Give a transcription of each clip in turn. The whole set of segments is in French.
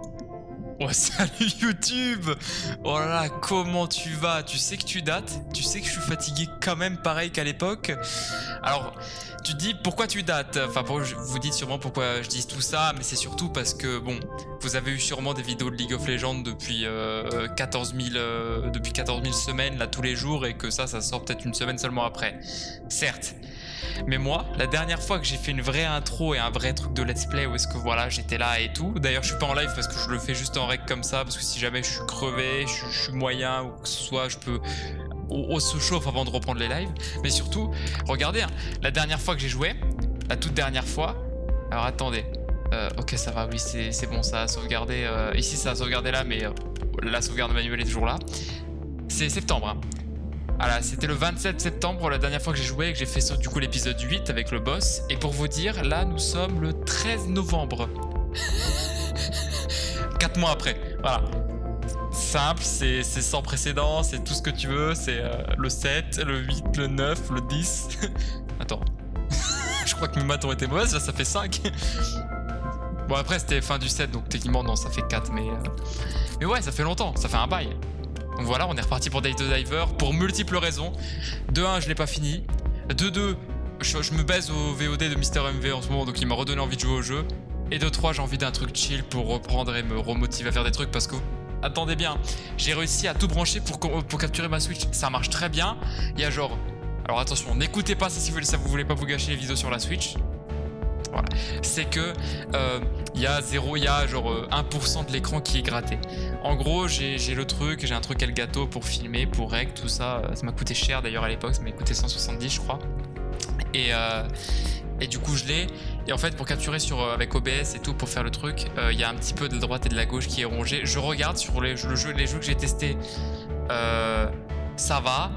Oh salut YouTube. Oh là là, comment tu vas? Tu sais que tu dates? Tu sais que je suis fatigué quand même pareil qu'à l'époque? Alors, tu dis pourquoi tu dates? Enfin, vous dites sûrement pourquoi je dis tout ça, mais c'est surtout parce que, bon, vous avez eu sûrement des vidéos de League of Legends depuis, 14 000, euh, depuis 14 000 semaines, là, tous les jours, et que ça, ça sort peut-être une semaine seulement après. Certes, mais moi, la dernière fois que j'ai fait une vraie intro et un vrai truc de let's play où est-ce que voilà, j'étais là et tout. D'ailleurs, je suis pas en live parce que je le fais juste en règle comme ça parce que si jamais je suis crevé, je, suis moyen ou que ce soit, je peux on, se chauffe avant de reprendre les lives. Mais surtout, regardez, hein, la dernière fois que j'ai joué, la toute dernière fois. Alors attendez. Euh, ok, ça va, oui, c'est bon, ça a sauvegardé. Euh, ici, ça a sauvegardé là, mais euh, la sauvegarde manuelle est toujours là. C'est septembre. Hein. Voilà, c'était le 27 septembre, la dernière fois que j'ai joué et que j'ai fait du coup l'épisode 8 avec le boss. Et pour vous dire, là nous sommes le 13 novembre. 4 mois après, voilà. Simple, c'est sans précédent, c'est tout ce que tu veux, c'est euh, le 7, le 8, le 9, le 10. Attends. Je crois que mes maths ont été mauvaises, là ça fait 5. Bon après c'était fin du 7, donc techniquement non, ça fait 4, mais... Euh, mais ouais, ça fait longtemps, ça fait un bail. Donc voilà, on est reparti pour Day to Diver pour multiples raisons. De 1, je l'ai pas fini. De 2, je, me baise au VOD de Mister MV en ce moment, donc il m'a redonné envie de jouer au jeu. Et de 3, j'ai envie d'un truc chill pour reprendre et me remotiver à faire des trucs parce que attendez bien, j'ai réussi à tout brancher pour, pour capturer ma Switch. Ça marche très bien. Il y a genre... Alors attention, n'écoutez pas ça si vous, ça, vous voulez pas vous gâcher les vidéos sur la Switch. C'est que euh, il y a 0, il y a genre 1% euh, de l'écran qui est gratté. En gros, j'ai le truc, j'ai un truc à le gâteau pour filmer, pour rec, tout ça. Ça m'a coûté cher d'ailleurs à l'époque, ça m'a coûté 170 je crois. Et, euh, du coup je l'ai. Et en fait pour capturer euh, avec OBS et tout, pour faire le truc, il y a un petit peu de droite et de la gauche qui est rongé. Je regarde sur les, le jeu, les jeux que j'ai testés, ça va.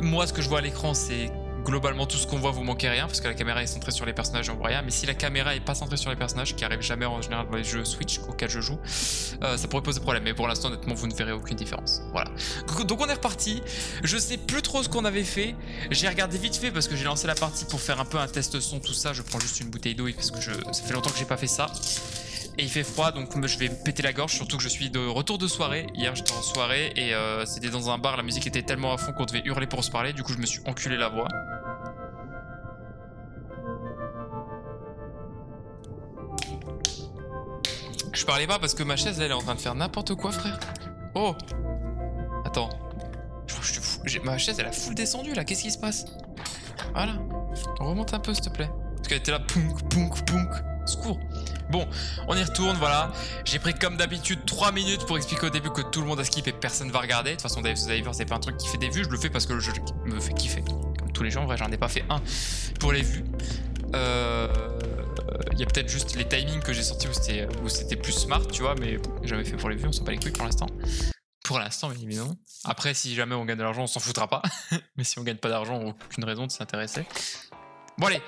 moi ce que je vois à l'écran c'est globalement tout ce qu'on voit vous manquez rien parce que la caméra est centrée sur les personnages on voit rien. Mais si la caméra est pas centrée sur les personnages qui arrive jamais en général dans les jeux Switch auxquels je joue euh, ça pourrait poser problème. Mais pour l'instant honnêtement vous ne verrez aucune différence. Voilà. Donc on est reparti. Je sais plus trop ce qu'on avait fait. J'ai regardé vite fait parce que j'ai lancé la partie pour faire un peu un test son tout ça. Je prends juste une bouteille d'eau parce que je... ça fait longtemps que j'ai pas fait ça et il fait froid donc je vais péter la gorge surtout que je suis de retour de soirée. Hier j'étais en soirée et euh, c'était dans un bar la musique était tellement à fond qu'on devait hurler pour se parler du coup je me suis enculé la voix. Je parlais pas parce que ma chaise elle est en train de faire n'importe quoi frère. Oh! Attends. Ma chaise elle a full descendu là. Qu'est-ce qui se passe? Voilà. On remonte un peu s'il te plaît. Parce qu'elle était là pounk pounk pounk. Secours Bon, on y retourne, voilà. J'ai pris comme d'habitude 3 minutes pour expliquer au début que tout le monde a skip et personne va regarder. De toute façon, vous allez voir, c'est pas un truc qui fait des vues, je le fais parce que le jeu me fait kiffer. Comme tous les gens, en vrai, j'en ai pas fait un pour les vues. Euh... Il y a peut-être juste les timings que j'ai sortis où c'était plus smart, tu vois, mais j'avais fait pour les vues, on s'en bat les couilles pour l'instant. Pour l'instant, bien évidemment. Après, si jamais on gagne de l'argent, on s'en foutra pas. mais si on gagne pas d'argent, aucune raison de s'intéresser. Bon, allez.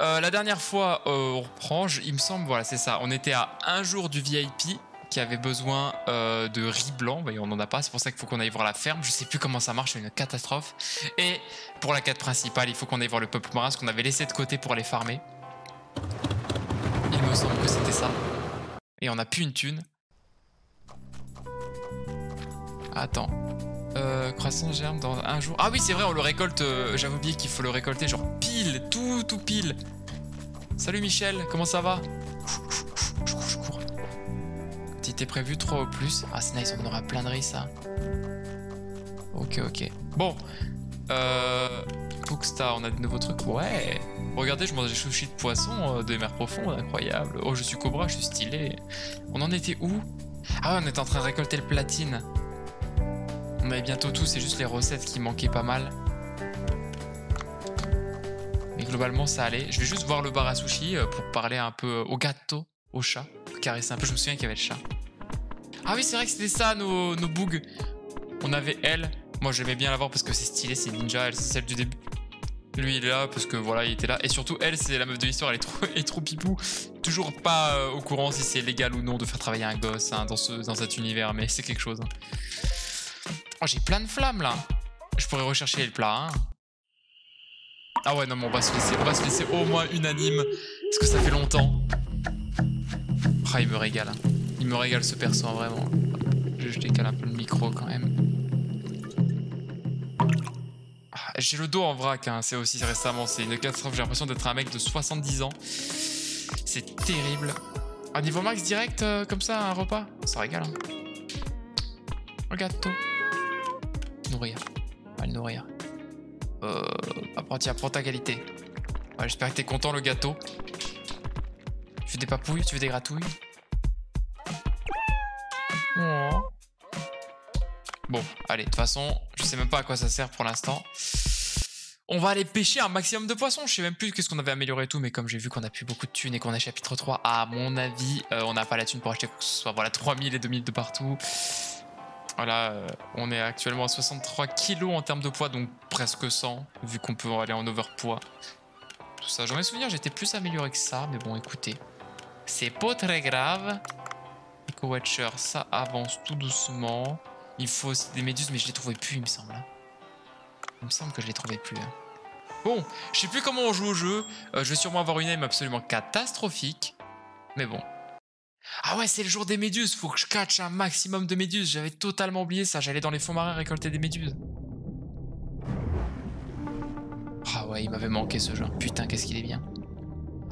Euh, la dernière fois, euh, on reprend, il me semble, voilà, c'est ça. On était à un jour du VIP qui avait besoin euh, de riz blanc. Bah, on n'en a pas, c'est pour ça qu'il faut qu'on aille voir la ferme. Je sais plus comment ça marche, c'est une catastrophe. Et pour la quête principale, il faut qu'on aille voir le peuple marin, ce qu'on avait laissé de côté pour aller farmer. Il me semble que c'était ça. Et on a plus une thune. Attends. Euh, croissant germe dans un jour. Ah oui, c'est vrai, on le récolte. Euh, j'avais oublié qu'il faut le récolter, genre pile, tout, tout pile. Salut Michel, comment ça va? Je cours, je cours. Quantité prévu 3 au plus? Ah, c'est nice, on aura plein de riz, ça. Ok, ok. Bon. Euh. On a de nouveaux trucs. Ouais. Regardez, je mange des sushis de poisson euh, des mers profondes, incroyable. Oh, je suis Cobra, je suis stylé. On en était où? Ah on était en train de récolter le platine. On avait bientôt tout, c'est juste les recettes qui manquaient pas mal. Mais globalement, ça allait. Je vais juste voir le bar à sushi euh, pour parler un peu au gâteau, au chat, caresser un peu. Je me souviens qu'il y avait le chat. Ah oui, c'est vrai que c'était ça, nos, nos bugs. On avait elle. Moi, j'aimais bien la voir parce que c'est stylé, c'est ninja. Elle, c'est celle du début. Lui, il est là parce que voilà, il était là. Et surtout, elle, c'est la meuf de l'histoire, elle est trop, est trop pipou. Toujours pas euh, au courant si c'est légal ou non de faire travailler un gosse hein, dans, ce, dans cet univers, mais c'est quelque chose. Hein. Oh, j'ai plein de flammes là. Je pourrais rechercher le plat. Hein. Ah ouais, non, mais on va se laisser, on va laisser au moins unanime. Parce que ça fait longtemps. Ah, il me régale. Hein. Il me régale ce perso, hein, vraiment. Je, décale un peu le micro quand même. Ah, J'ai le dos en vrac, hein, c'est aussi récemment. C'est une catastrophe. J'ai l'impression d'être un mec de 70 ans. C'est terrible. Un niveau max direct, euh, comme ça, un repas? Ça régale. Hein. Un gâteau. Nourrir. On le nourrir. Euh, apprends, ta qualité. J'espère que t'es content, le gâteau. Tu veux des papouilles Tu veux des gratouilles. Bon, allez, de toute façon, je sais même pas à quoi ça sert pour l'instant. On va aller pêcher un maximum de poissons. Je sais même plus qu'est-ce qu'on avait amélioré et tout, mais comme j'ai vu qu'on a plus beaucoup de thunes et qu'on est chapitre 3, à mon avis, euh, on n'a pas la thune pour acheter quoi que ce soit. Voilà, 3000 et 2000 de partout. Voilà, euh, on est actuellement à 63 kilos en termes de poids, donc presque 100, vu qu'on peut aller en overpoids. Tout ça, j'en ai souvenir, j'étais plus amélioré que ça, mais bon, écoutez, c'est pas très grave. Eco Watcher, ça avance tout doucement. Il faut des méduses, mais je les trouvais plus, il me semble. hein. Il me semble que je les trouvais plus. hein. Bon, je sais plus comment on joue au jeu. Euh, je vais sûrement avoir une aim absolument catastrophique. Mais bon. Ah ouais, c'est le jour des méduses. Faut que je catch un maximum de méduses. J'avais totalement oublié ça. J'allais dans les fonds marins récolter des méduses. Ah ouais, il m'avait manqué ce jeu. Putain, qu'est-ce qu'il est bien.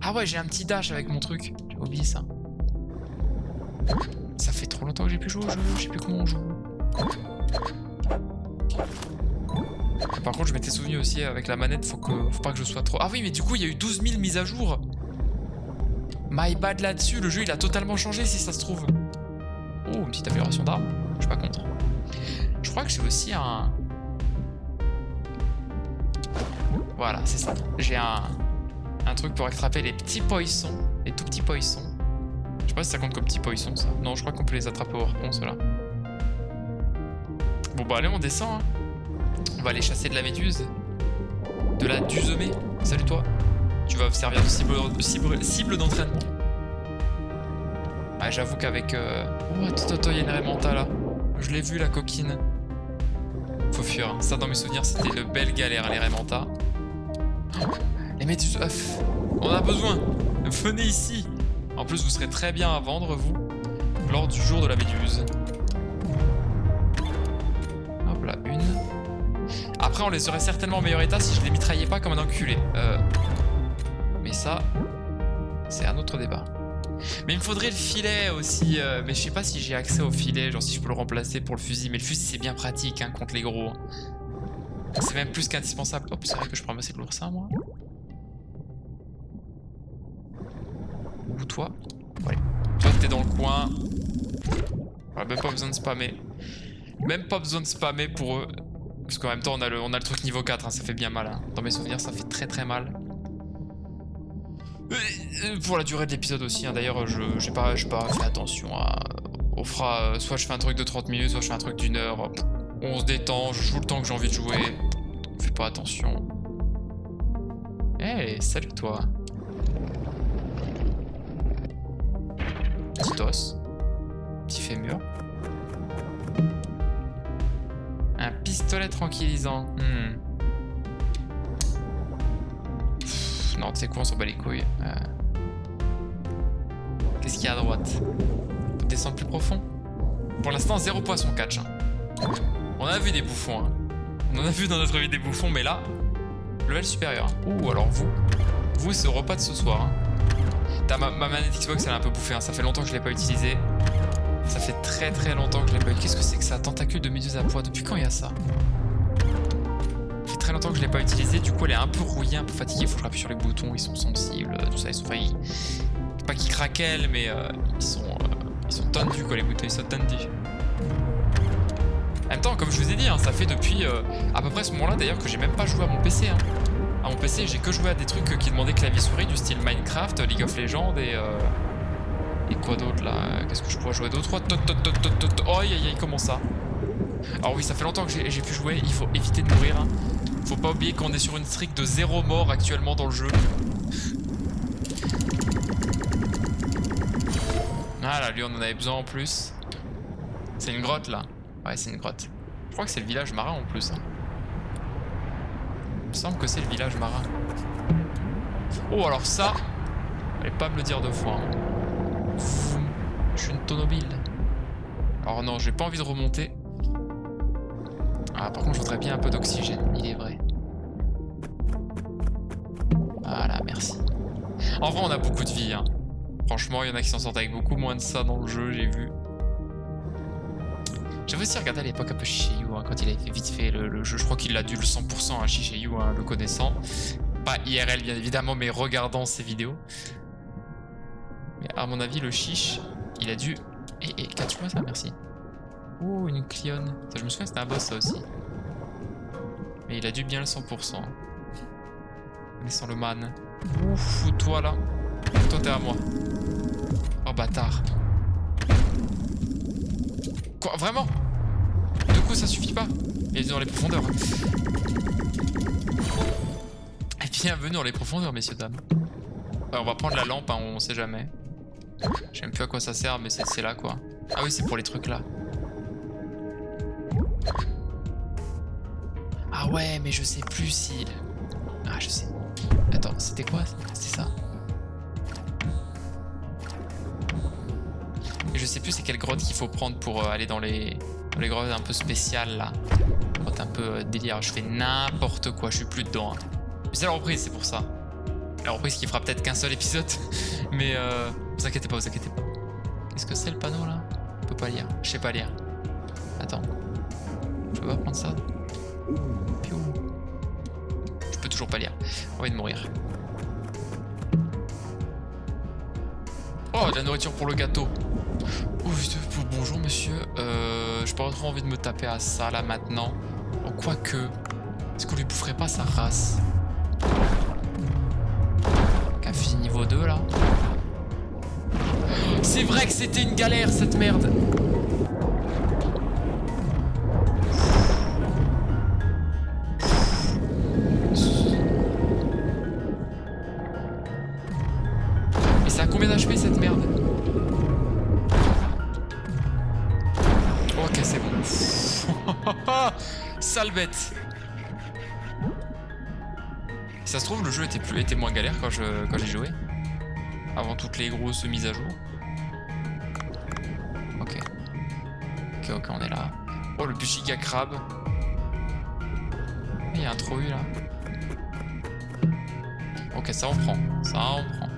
Ah ouais, j'ai un petit dash avec mon truc. J'ai oublié ça. Ça fait trop longtemps que j'ai plus joué au jeu. Je sais plus comment on joue. Par contre, je m'étais souvenu aussi avec la manette, faut, pas que je sois trop. Ah oui, mais du coup, il y a eu 12 000 mises à jour. My bad là-dessus, le jeu il a totalement changé si ça se trouve. Oh, une petite amélioration d'armes, je suis pas contre. Je crois que j'ai aussi un. Voilà, c'est ça. J'ai un, un truc pour attraper les petits poissons, les tout petits poissons. Je sais pas si ça compte comme petits poissons ça. Non, je crois qu'on peut les attraper au harpon, ceux-là. Bon bah allez, on descend. Hein. On va aller chasser de la méduse. De la dusomée. Salut toi. Tu vas servir de cible, cible, cible d'entraînement. Ah, j'avoue qu'avec... Euh... Oh, attends, attends, il y a une Raymanta là. Je l'ai vu la coquine. Faut fuir. hein. Ça, dans mes souvenirs, c'était une belle galère, les Raymanta. Oh, les méduses. On a besoin. Venez ici. En plus, vous serez très bien à vendre, vous, lors du jour de la méduse. Hop là, une. Après, on les aurait certainement en meilleur état si je les mitraillais pas comme un enculé. Euh... C'est un autre débat. Mais il me faudrait le filet aussi. euh, mais je sais pas si j'ai accès au filet, genre si je peux le remplacer pour le fusil. Mais le fusil, c'est bien pratique hein, contre les gros. C'est même plus qu'indispensable. Hop, c'est vrai que je peux ramasser de l'oursin, moi. Ou toi Ouais. Toi, t'es dans le coin. Ouais, même pas besoin de spammer. Même pas besoin de spammer pour eux. Parce qu'en même temps, on a le, on a le truc niveau 4, hein, ça fait bien mal. hein. Dans mes souvenirs, ça fait très très mal. Euh, euh, Pour la durée de l'épisode aussi, hein. d'ailleurs, je j'ai pas, pas fait attention à. On fera. euh, Soit je fais un truc de 30 minutes, soit je fais un truc d'une heure. On se détend, je joue le temps que j'ai envie de jouer. On fait pas attention. Hey, salut toi. Petit os. Petit fémur. Un pistolet tranquillisant. Hmm. Non, tu sais quoi, on s'en bat les couilles. Euh. Qu'est-ce qu'il y a à droite? On peut descendre plus profond? Pour l'instant, zéro poisson catch. hein. On a vu des bouffons. hein. On en a vu dans notre vie des bouffons, mais là, level supérieur. Ouh, alors vous. Vous, au repas de ce soir. hein. Ma, ma manette Xbox, elle est un peu bouffée. hein. Ça fait longtemps que je l'ai pas utilisée. Ça fait très très longtemps que je l'ai pas eu. Qu'est-ce que c'est que ça? Tentacule de méduse à poids. Depuis quand il y a ça? Longtemps que je l'ai pas utilisé. Du coup, elle est un peu rouillée, un peu fatiguée. Faut que je rappuie sur les boutons. Ils sont sensibles, tout ça. Ils sont faillis. C'est pas qu'ils craquellent, mais euh, ils sont euh, ils tendus quoi. Les boutons ils sont tendus. En même temps, comme je vous ai dit, hein, ça fait depuis euh, à peu près ce moment-là d'ailleurs que j'ai même pas joué à mon PC. hein. À mon PC, j'ai que joué à des trucs qui demandaient clavier-souris du style Minecraft, League of Legends et. euh, Et quoi d'autre là Qu'est-ce que je pourrais jouer d'autre? Oh, aïe aïe aïe, ça? Alors, oui, ça fait longtemps que j'ai j'ai pu jouer, il faut éviter de mourir. Faut pas oublier qu'on est sur une streak de zéro mort actuellement dans le jeu. Voilà, lui on en avait besoin en plus. C'est une grotte là Ouais, c'est une grotte. Je crois que c'est le village marin en plus. hein. Il me semble que c'est le village marin. Oh, alors ça, Fallait pas me le dire deux fois. hein. Je suis une tonobile. Alors non, j'ai pas envie de remonter. Ah, par contre, je voudrais bien un peu d'oxygène, il est vrai. Voilà, merci. En vrai, on a beaucoup de vie. Hein. Franchement, il y en a qui s'en sortent avec beaucoup moins de ça dans le jeu, j'ai vu. J'avais aussi regardé à l'époque un peu Shishayu, hein, quand il avait fait vite fait le, jeu. Je crois qu'il a dû le 100% à hein, le connaissant. Pas IRL, bien évidemment, mais regardant ses vidéos. Mais à mon avis, le chiche, il a dû... Et, et eh, catch-moi ça, merci. Oh, une Clone. je me souviens, c'était un boss, ça aussi. Mais il a dû bien le 100%. Mais sans le man. Ouf, toi là. Toi, t'es à moi. Oh, bâtard. Quoi, vraiment? Du coup, ça suffit pas? Il est dans les profondeurs. Et bienvenue dans les profondeurs, messieurs, dames. on va prendre la lampe, hein, on sait jamais. Même plus à quoi ça sert, mais c'est là, quoi. Ah oui, c'est pour les trucs là. Ah ouais, mais je sais plus si... Ah, je sais. Attends, c'était quoi? C'est ça? Et je sais plus c'est quelle grotte qu'il faut prendre pour euh, aller dans les, les grottes un peu spéciales là. Grotte un peu euh, délire. Je fais n'importe quoi, je suis plus dedans. Hein. Mais c'est la reprise, c'est pour ça. La reprise qui fera peut-être qu'un seul épisode. Mais euh, vous inquiétez pas, vous inquiétez pas. Qu'est-ce que c'est le panneau là? Je peux pas lire. Je sais pas lire. Attends. Je pas prendre ça Je peux toujours pas lire. On de mourir. Oh, de la nourriture pour le gâteau. Oh, bonjour monsieur. Euh, je pas trop envie de me taper à ça là maintenant. Oh, quoique. Est-ce qu'on lui boufferait pas sa race? Fusil niveau 2 là. C'est vrai que c'était une galère cette merde. Ça se trouve, le jeu était, plus, était moins galère quand j'ai quand joué. Avant toutes les grosses mises à jour. Ok. Ok, ok, on est là. Oh, le giga crabe. Il y a un trou là. Ok, ça on prend. Ça on prend.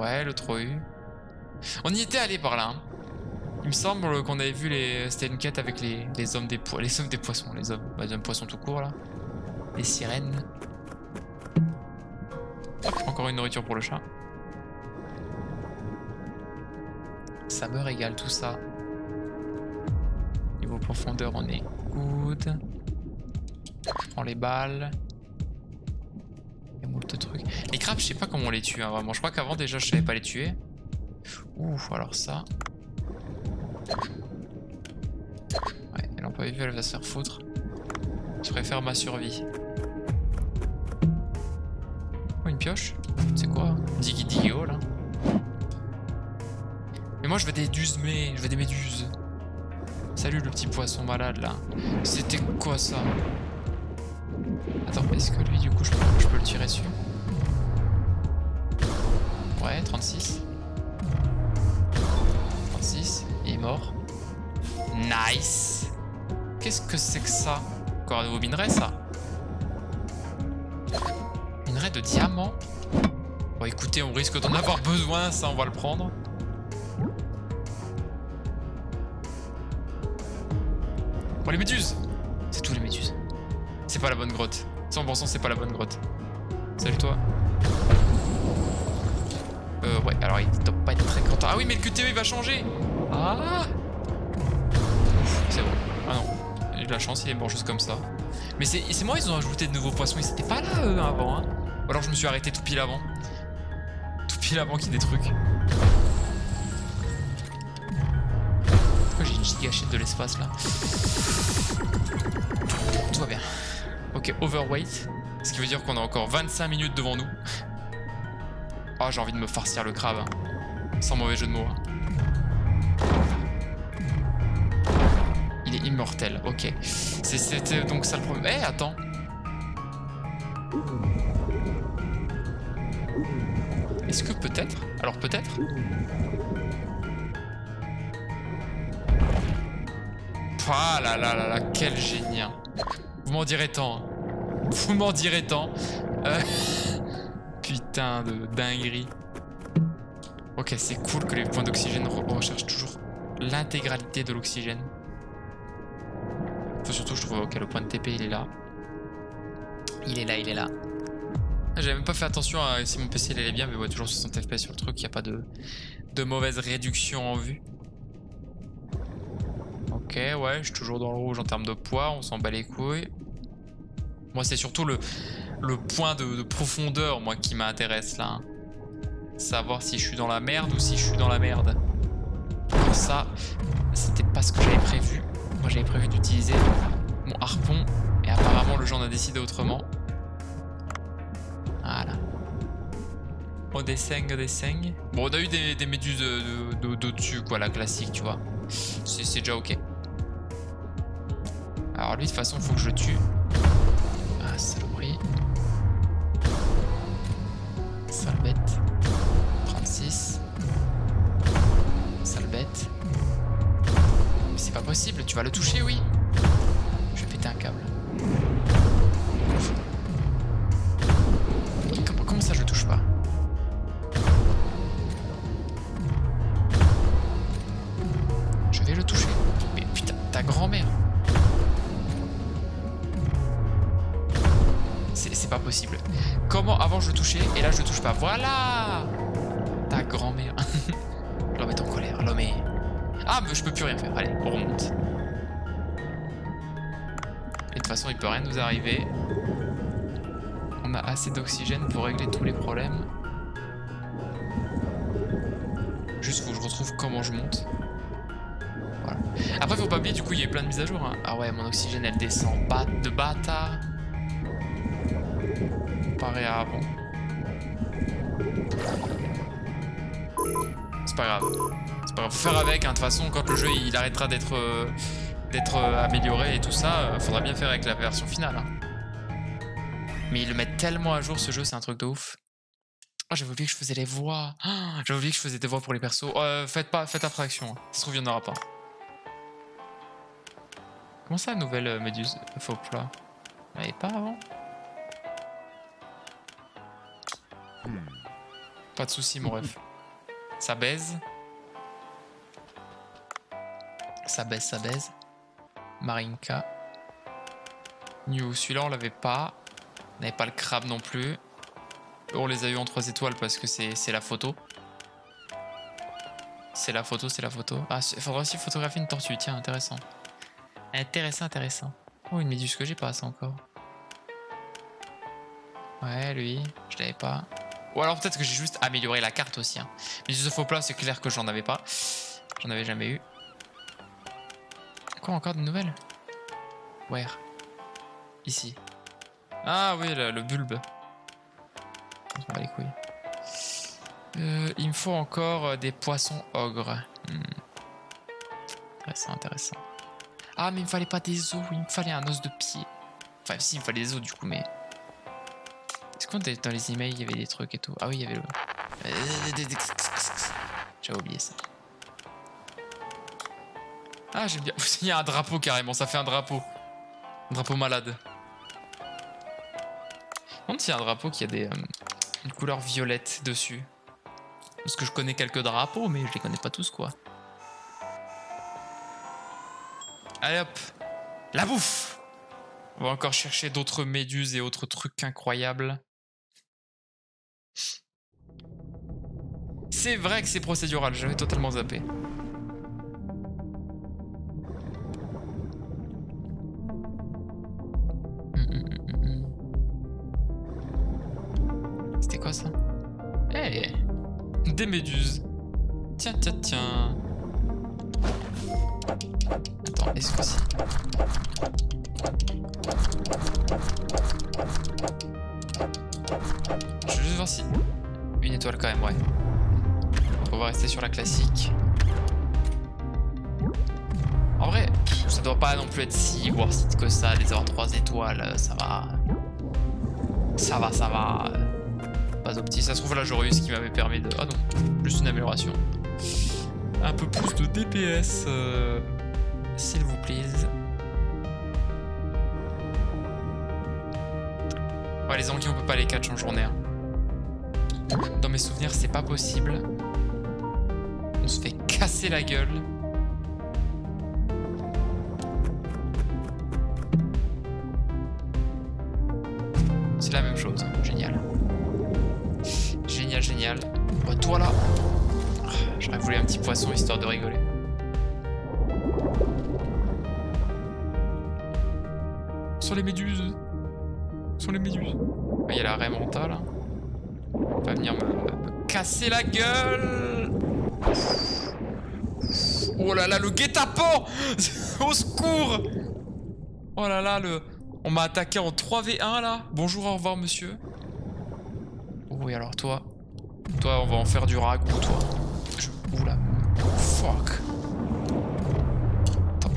Ouais, le trou. On y était allé par là. Hein. Il me semble qu'on avait vu les. C'était une quête avec les, hommes des les hommes des poissons, les hommes, bah, hommes poissons tout court là. Les sirènes. encore une nourriture pour le chat. Ça me régale tout ça. Niveau profondeur, on est good. Je prends les balles. Il y a moult trucs. Les crabes, je sais pas comment on les tue, hein, vraiment. Je crois qu'avant déjà je savais pas les tuer. Ouf, alors ça. Ouais, elle n'a pas vu, elle va se faire foutre. Je préfère ma survie. Oh, une pioche? C'est quoi? Diggy Diggo, là Mais moi, je veux des mais Je veux des méduses. Salut, le petit poisson malade, là. C'était quoi, ça? Attends, est-ce que lui, du coup, je peux, je peux le tirer dessus? Ouais, 36. Mort. Nice. Qu'est-ce que c'est que ça? Encore un nouveau minerai, ça? Minerai de diamant Bon, écoutez, on risque d'en avoir besoin, ça, on va le prendre. Bon, les méduses C'est tout, les méduses. C'est pas la bonne grotte. 100% c'est pas la bonne grotte. Salut, toi. Euh, ouais, alors il doit pas être très content. Ah oui, mais le QTE, il va changer Ah c'est bon. Ah non. J'ai de la chance, il est mort juste comme ça. Mais c'est moi, ils ont ajouté de nouveaux poissons. Ils étaient pas là, eux, avant. Hein. Ou alors je me suis arrêté tout pile avant. Tout pile avant qu'il y ait des trucs. Pourquoi j'ai une gigachette de l'espace, là? Tout va bien. Ok, overweight. Ce qui veut dire qu'on a encore 25 minutes devant nous. Oh, j'ai envie de me farcir le crabe. Hein. Sans mauvais jeu de mots. Hein. Immortel, ok. C'était donc ça le problème. Eh, attends. Est-ce que peut-être? Alors peut-être? Ah là là là là, quel génie. hein. Vous m'en direz tant. hein. Vous m'en direz tant. Euh, Putain de dinguerie. Ok, c'est cool que les points d'oxygène re- recherchent toujours l'intégralité de l'oxygène. Surtout, je trouve, ok, le point de TP, il est là. Il est là, il est là. J'avais même pas fait attention à si mon PC il allait bien, mais ouais, toujours 60 FPS sur le truc, il a pas de, de mauvaise réduction en vue. Ok, ouais, je suis toujours dans le rouge en termes de poids, on s'en bat les couilles. Moi, c'est surtout le, le point de, de profondeur, moi, qui m'intéresse là. hein. Savoir si je suis dans la merde ou si je suis dans la merde. Alors ça, c'était pas ce que j'avais prévu. Moi, j'avais prévu d'utiliser mon harpon, et apparemment, le jeu en a décidé autrement. Voilà. On descend, on descend. Bon, on a eu des, des méduses de, de, de dessus, quoi, la classique, tu vois. C'est c'est déjà ok. Alors lui, de toute façon, faut que je le tue. Ah, saloperie. Sale bête. C'est pas possible, tu vas le toucher, oui. Nous arriver. On a assez d'oxygène pour régler tous les problèmes. Juste faut que je retrouve comment je monte. Voilà. Après, faut pas oublier, du coup, il y a plein de mises à jour. hein. Ah ouais, mon oxygène, elle descend bat de bâtard. Comparé à avant. C'est pas grave. C'est pas grave. Faut faire avec, hein. de toute façon, quand le jeu il arrêtera d'être euh, d'être euh, amélioré et tout ça, euh, faudra bien faire avec la version finale. hein. Mais ils le mettent tellement à jour ce jeu, c'est un truc de ouf. Oh, j'avais oublié que je faisais les voix. J'avais oublié que je faisais des voix pour les persos. Euh, faites pas, faites abstraction. hein. Ça se trouve, il y en aura pas. Comment ça, nouvelle euh, méduse Faux plat? N'y avait pas avant? Pas de soucis, mon ref. Ça baise. Ça baise, ça baise. Marinka. New, celui-là on l'avait pas. On n'avait pas le crabe non plus. On les a eu en 3 étoiles parce que c'est c'est la photo. C'est la photo, c'est la photo. Ah, il faudra aussi photographier une tortue, tiens, intéressant. Intéressant, intéressant. Oh, une méduse que j'ai pas, ça encore. Ouais, lui, je l'avais pas. Ou alors peut-être que j'ai juste amélioré la carte aussi. Hein. Mais ce faux plat, c'est clair que j'en avais pas. J'en avais jamais eu. Quoi, encore de nouvelles Where Ici. Ah oui, le, le bulbe. Les couilles. Euh, il me faut encore euh, des poissons ogres. Hmm. Intéressant, intéressant. Ah, mais il me fallait pas des os, il me fallait un os de pied. Enfin, si, il me fallait des os du coup, mais. Est-ce qu'on dans les emails, il y avait des trucs et tout Ah oui, il y avait le. J'avais oublié ça. Ah, j'aime bien. Il y a un drapeau carrément, ça fait un drapeau. Un drapeau malade. Y a un drapeau qui a des, euh, une couleur violette dessus. Parce que je connais quelques drapeaux, mais je les connais pas tous, quoi. Allez hop, la bouffe On va encore chercher d'autres méduses et autres trucs incroyables. C'est vrai que c'est procédural, j'avais totalement zappé. Méduses. Tiens, tiens, tiens. Attends, est-ce que si... Je veux juste voir si... Une étoile quand même, ouais. On va rester sur la classique. En vrai, ça doit pas non plus être si worth que ça, les avoir 3 étoiles, euh, ça va. Ça va, ça va. Pas opti. Ça se trouve là j'aurais ce qui m'avait permis de... Ah non, juste une amélioration. Un peu plus de DPS, euh, s'il vous plaît. Ouais, les anguilles, on peut pas les catch en journée. Hein. Dans mes souvenirs, c'est pas possible. On se fait casser la gueule. C'est la même chose. Génial. Oh, toi là J'aurais voulu un petit poisson histoire de rigoler. Sur les méduses Sur les méduses. Il y a la Raymanta là. Va venir me, casser la gueule Oh là là, le guet-apens Au secours Oh là là, le... On m'a attaqué en 3v1 là. Bonjour, au revoir monsieur. Oui, alors toi... Toi, on va en faire du ragoût, toi. Je... Oula. Fuck.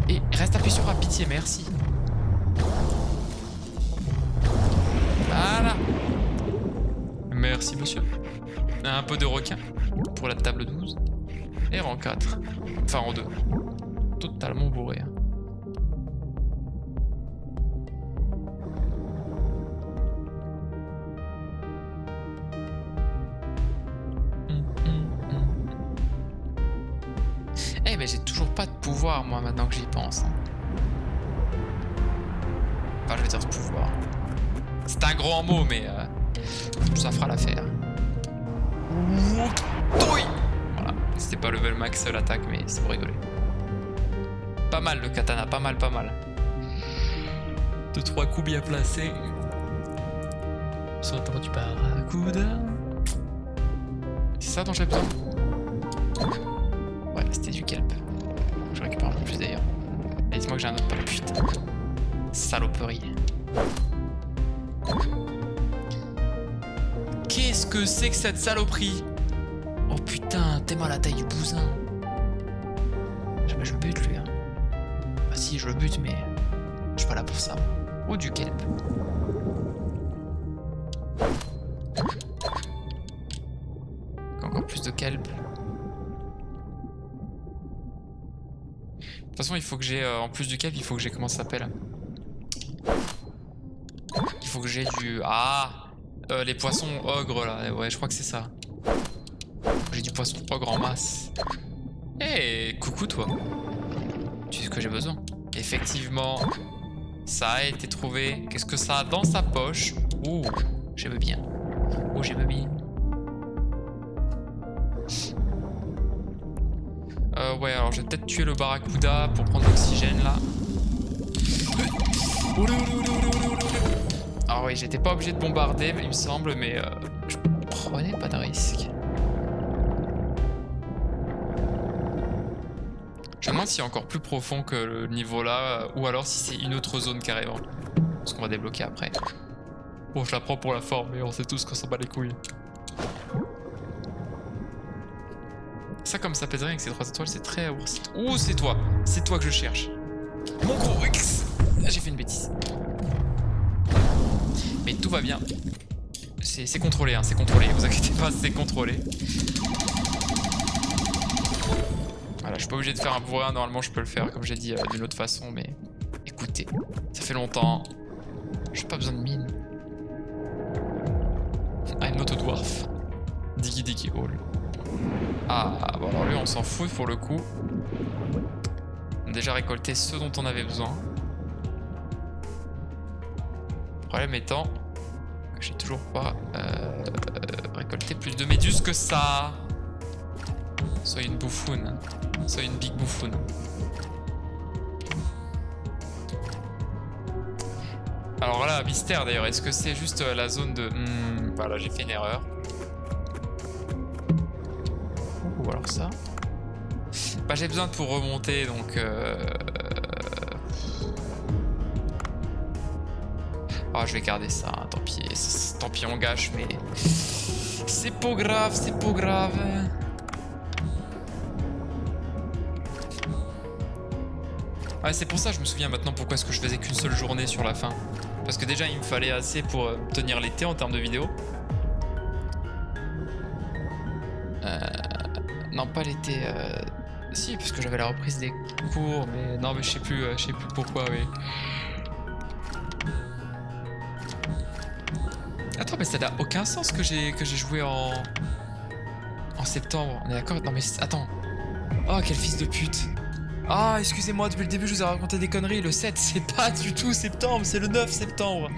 Et reste appuyé sur la pitié, merci. Voilà. Merci monsieur. Un peu de requin pour la table 12. Et rang 4. Enfin en 2. Totalement bourré. Hein. Moi maintenant que j'y pense. Hein. Enfin je veux dire de pouvoir. C'est un gros mot mais euh, ça fera l'affaire. Voilà, c'était pas level max l'attaque mais c'est pour rigoler. Pas mal le katana, pas mal, pas mal. Deux, trois coups bien placés. Sortant du barracuda. C'est ça dont j'ai besoin Ouais, c'était du J'ai un autre. Putain. Saloperie. Qu'est-ce que c'est que cette saloperie? Oh putain, t'es mal à la taille du bousin. Jamais je le bute lui. Hein. Bah si, je le bute, mais je suis pas là pour ça. Ou du kelp. Encore plus de kelp. Toute façon, il faut que j'ai, euh, en plus du kelp, il faut que j'ai, comment ça s'appelle? Il faut que j'ai du... Ah euh, Les poissons ogres, là. Ouais, je crois que c'est ça. J'ai du poisson ogre en masse. Eh, coucou toi. Tu sais ce que j'ai besoin? Effectivement, ça a été trouvé. Qu'est-ce que ça a dans sa poche? Ouh, j'aime bien. Oh, j'aime bien. Ouais, alors je vais peut-être tuer le barracuda pour prendre l'oxygène là. Ah oui, j'étais pas obligé de bombarder, il me semble, mais euh, je prenais pas de risque. Je me demande si c'est encore plus profond que le niveau là, ou alors si c'est une autre zone carrément. Ce qu'on va débloquer après. Bon, je la prends pour la forme, mais on sait tous qu'on s'en bat les couilles. Ça, comme ça pèse rien avec ces 3 étoiles, c'est très... Oh, c'est toi C'est toi que je cherche. Mon gros X J'ai fait une bêtise. Mais tout va bien. C'est contrôlé, hein, c'est contrôlé. Vous inquiétez pas, c'est contrôlé. Voilà, je suis pas obligé de faire un bourrin. Normalement, je peux le faire, comme j'ai dit, euh, d'une autre façon. Mais écoutez, ça fait longtemps. J'ai pas besoin de mine. I'm not a dwarf. Diggy Diggy Hall. Ah, bon alors lui on s'en fout pour le coup. On a déjà récolté ce dont on avait besoin. Le problème étant que j'ai toujours pas euh, récolté plus de méduses que ça. Soyez une bouffoune. Soyez une big bouffoune. Alors là, mystère d'ailleurs, est-ce que c'est juste euh, la zone de... Hmm, voilà, j'ai fait une erreur. Alors ça. Bah j'ai besoin pour remonter, donc... Euh... Oh, je vais garder ça, hein, tant pis. Tant pis, on gâche, mais... C'est pas grave, c'est pas grave. Ouais, c'est pour ça je me souviens maintenant pourquoi est-ce que je faisais qu'une seule journée sur la fin. Parce que déjà, il me fallait assez pour euh, tenir l'été en termes de vidéos. Pas l'été. Euh... Si, parce que j'avais la reprise des cours, mais non, mais je sais plus, euh, je sais plus pourquoi, mais. Attends, mais ça n'a aucun sens que j'ai que j'ai joué en en septembre. On est d'accord? Non, mais attends. Oh, quel fils de pute. Ah, excusez-moi, depuis le début, je vous ai raconté des conneries. Le 7, c'est pas du tout septembre, c'est le 9 septembre.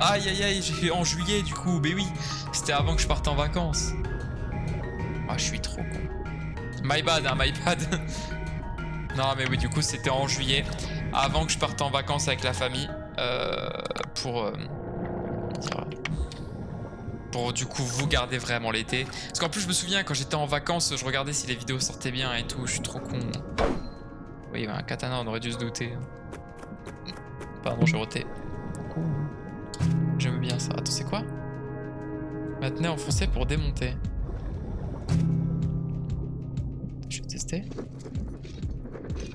Aïe, aïe, aïe, j'ai en juillet, du coup. Mais oui, c'était avant que je parte en vacances. Ah, je suis trop con. My bad, hein, my bad. non, mais oui, du coup, c'était en juillet, avant que je parte en vacances avec la famille. Euh, pour... Euh, pour du coup vous garder vraiment l'été. Parce qu'en plus je me souviens quand j'étais en vacances, je regardais si les vidéos sortaient bien et tout, je suis trop con. Oui, un katana, on aurait dû se douter. Pardon, j'ai roté. J'aime bien ça. Attends, c'est quoi? Maintenant enfoncé pour démonter.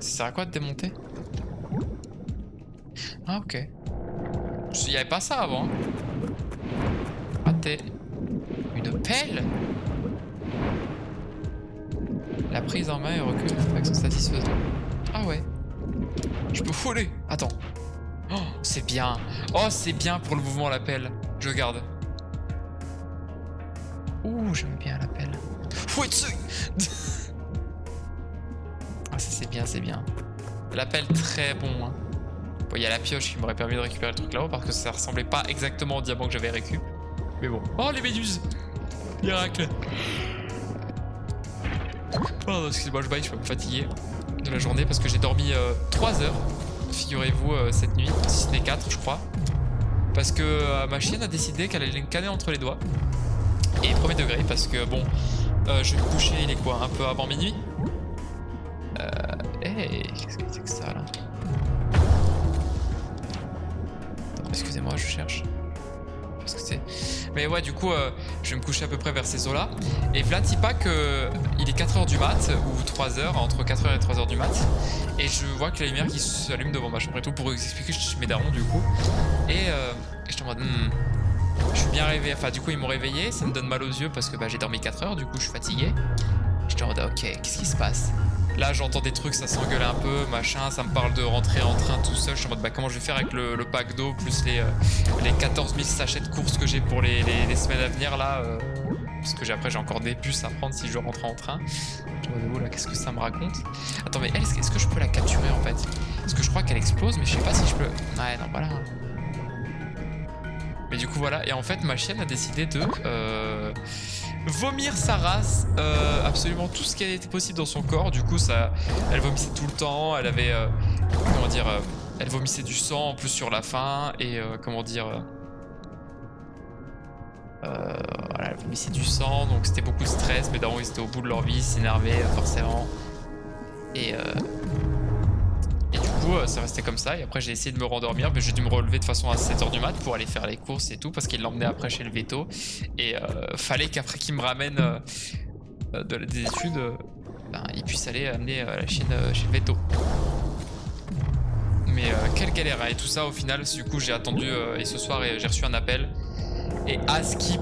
Ça sert à quoi de démonter? Ah, ok. Il n'y avait pas ça avant. Hein. Raté. Une pelle La prise en main et recul avec son satisfaisant. Ah ouais. Je peux fouler. Attends. Oh, c'est bien. Oh, c'est bien pour le mouvement la pelle. Je garde. Ouh, j'aime bien la pelle. Fouet Ça c'est bien, c'est bien. La pelle, très bon. Hein. Il y a la pioche qui m'aurait permis de récupérer le truc là-haut parce que ça ressemblait pas exactement au diamant que j'avais récup. Mais bon. Oh, les méduses Miracle Pardon, excusez-moi, je baille, je suis me fatiguer de la journée parce que j'ai dormi 3 euh, heures, figurez-vous, euh, cette nuit, si ce n'est 4, je crois. Parce que euh, ma chienne a décidé qu'elle allait me canner entre les doigts. Et premier degré, parce que bon, je vais me coucher, il est quoi, un peu avant minuit? Qu'est-ce que c'est que ça là Excusez-moi, je cherche. Mais ouais, du coup, euh, je vais me coucher à peu près vers ces eaux-là. Et pas que il est 4h du mat, ou 3h, entre 4h et 3h du mat. Et je vois que la lumière qui s'allume devant ma chambre et tout, pour expliquer que je suis mes darons du coup. Et, euh, je suis en mode, hmm, je suis bien réveillé. Enfin, du coup, ils m'ont réveillé, ça me donne mal aux yeux parce que bah, j'ai dormi 4 h du coup, je suis fatigué. Je suis en mode, ok, qu'est-ce qui se passe Là, j'entends des trucs, ça s'engueule un peu, machin, ça me parle de rentrer en train tout seul. Je suis en mode, bah, comment je vais faire avec le, pack d'eau, plus les, euh, les 14 000 sachets de courses que j'ai pour les, semaines à venir, là. Euh, parce que après, j'ai encore des bus à prendre si je rentre en train. Je me dis, là, qu'est-ce que ça me raconte? Attends, mais elle, est-ce que je peux la capturer, en fait? Parce que je crois qu'elle explose, mais je sais pas si je peux... Ouais, non, voilà. Mais du coup, voilà. Et en fait, ma chienne a décidé de... Euh, vomir sa race, euh, absolument tout ce qui était possible dans son corps. Du coup, ça, elle vomissait tout le temps. Elle avait, euh, comment dire, euh, elle vomissait du sang en plus sur la fin et comment dire. voilà, elle vomissait du sang, donc c'était beaucoup de stress. Mais d'abord, ils étaient au bout de leur vie, s'énervaient forcément. Et coup, euh, ça restait comme ça. Et après, j'ai essayé de me rendormir. Mais j'ai dû me relever de façon à 7h du mat pour aller faire les courses et tout. Parce qu'il l'emmenait après chez le veto. Et euh, fallait qu'après qu'il me ramène euh, de, des études, ben, il puisse aller amener la chienne chez le veto. Mais quelle galère. Hein. Et tout ça, au final, du coup, j'ai attendu. et ce soir, j'ai reçu un appel. Et à skip,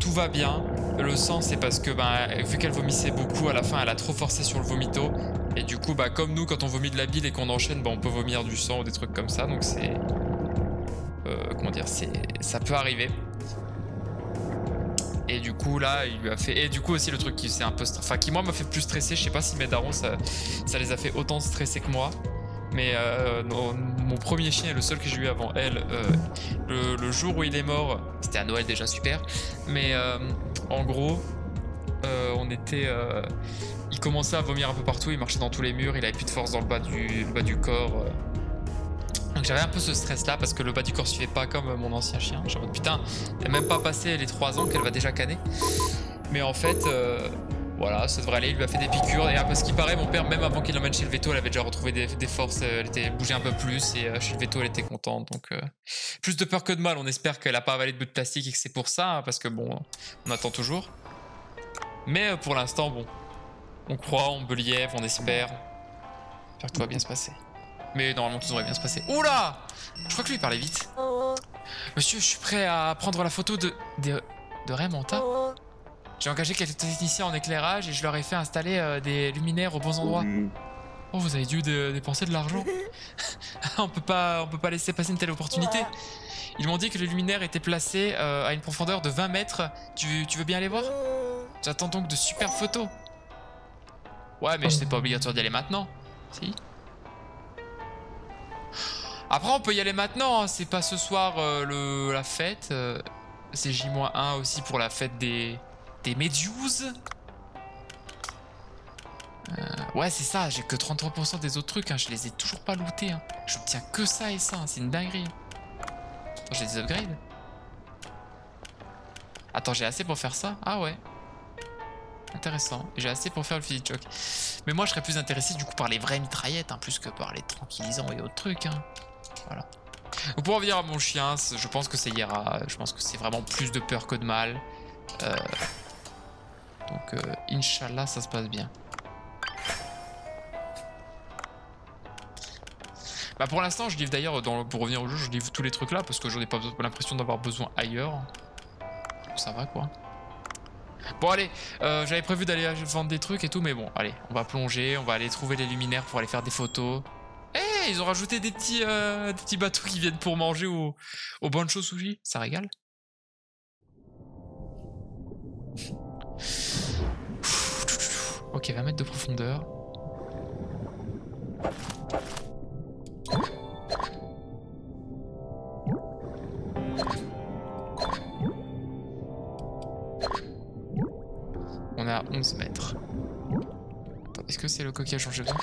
tout va bien. Le sang, c'est parce que ben, vu qu'elle vomissait beaucoup, à la fin, elle a trop forcé sur le vomito. Et du coup, bah, comme nous, quand on vomit de la bile et qu'on enchaîne, bah, on peut vomir du sang ou des trucs comme ça. Donc c'est... Euh, comment dire c'est Ça peut arriver. Et du coup, là, il lui a fait... Et du coup aussi, le truc qui, un peu... Enfin, qui, moi, m'a fait plus stresser. Je sais pas si mes darons, ça les a fait autant stresser que moi. Mais euh, mon premier chien est le seul que j'ai eu avant elle. Euh, le, jour où il est mort, c'était à Noël déjà super. Mais en gros, on était il commençait à vomir un peu partout, il marchait dans tous les murs, il avait plus de force dans le bas du, bas du corps. Euh. Donc j'avais un peu ce stress là parce que le bas du corps suivait pas comme mon ancien chien. Genre putain, elle même pas passé les 3 ans qu'elle va déjà canner. Mais en fait, euh, voilà, ça devrait aller, il lui a fait des piqûres. Et parce qu'il paraît, mon père, même avant qu'il l'emmène chez le veto, elle avait déjà retrouvé des, forces, elle était bougée un peu plus et euh, chez le veto, elle était contente. Donc plus de peur que de mal, on espère qu'elle a pas avalé de bout de plastique et que c'est pour ça, hein, parce que bon, on attend toujours. Mais pour l'instant, bon, on croit, on beliève, on espère. J'espère que tout va bien se passer. Mais normalement tout devrait bien se passer. Oula Je crois que lui parlait vite. Monsieur, je suis prêt à prendre la photo de... de, de Raymanta. J'ai engagé quelques techniciens en éclairage et je leur ai fait installer euh, des luminaires aux bons endroits. Oh, vous avez dû dé- dépenser de l'argent. on peut pas, on peut pas laisser passer une telle opportunité. Ils m'ont dit que les luminaires étaient placés euh, à une profondeur de 20 mètres. Tu, tu veux bien aller voir? J'attends donc de super photos. Ouais, mais c'est pas obligatoire d'y aller maintenant. Si. Après, on peut y aller maintenant. hein. C'est pas ce soir euh, le, la fête. euh, c'est J-1 aussi pour la fête des, des méduses. Euh, ouais, c'est ça. J'ai que 33% des autres trucs. hein. Je les ai toujours pas lootés. Hein. J'obtiens que ça et ça. hein. C'est une dinguerie. J'ai des upgrades. Attends, j'ai assez pour faire ça? Ah ouais. Intéressant. J'ai assez pour faire le de choc. Mais moi, je serais plus intéressé du coup par les vraies mitraillettes, plus que par les tranquillisants et autres trucs. Voilà. Donc pour revenir à mon chien, je pense que ça ira. Je pense que c'est vraiment plus de peur que de mal. Euh, Donc, euh, Inch'Allah, ça se passe bien. Bah pour l'instant, je livre d'ailleurs, pour revenir au jeu, je livre tous les trucs là parce que j'en ai pas l'impression d'avoir besoin ailleurs. Ça va quoi. Bon allez, euh, j'avais prévu d'aller vendre des trucs et tout, mais bon, allez, on va plonger, on va aller trouver les luminaires pour aller faire des photos. Eh, ils ont rajouté des petits, euh, des petits bateaux qui viennent pour manger au, au Bancho Sushi, ça régale. Ok, 20 mètres de profondeur. On à 11 mètres. Est-ce que c'est le coquillage dont j'ai besoin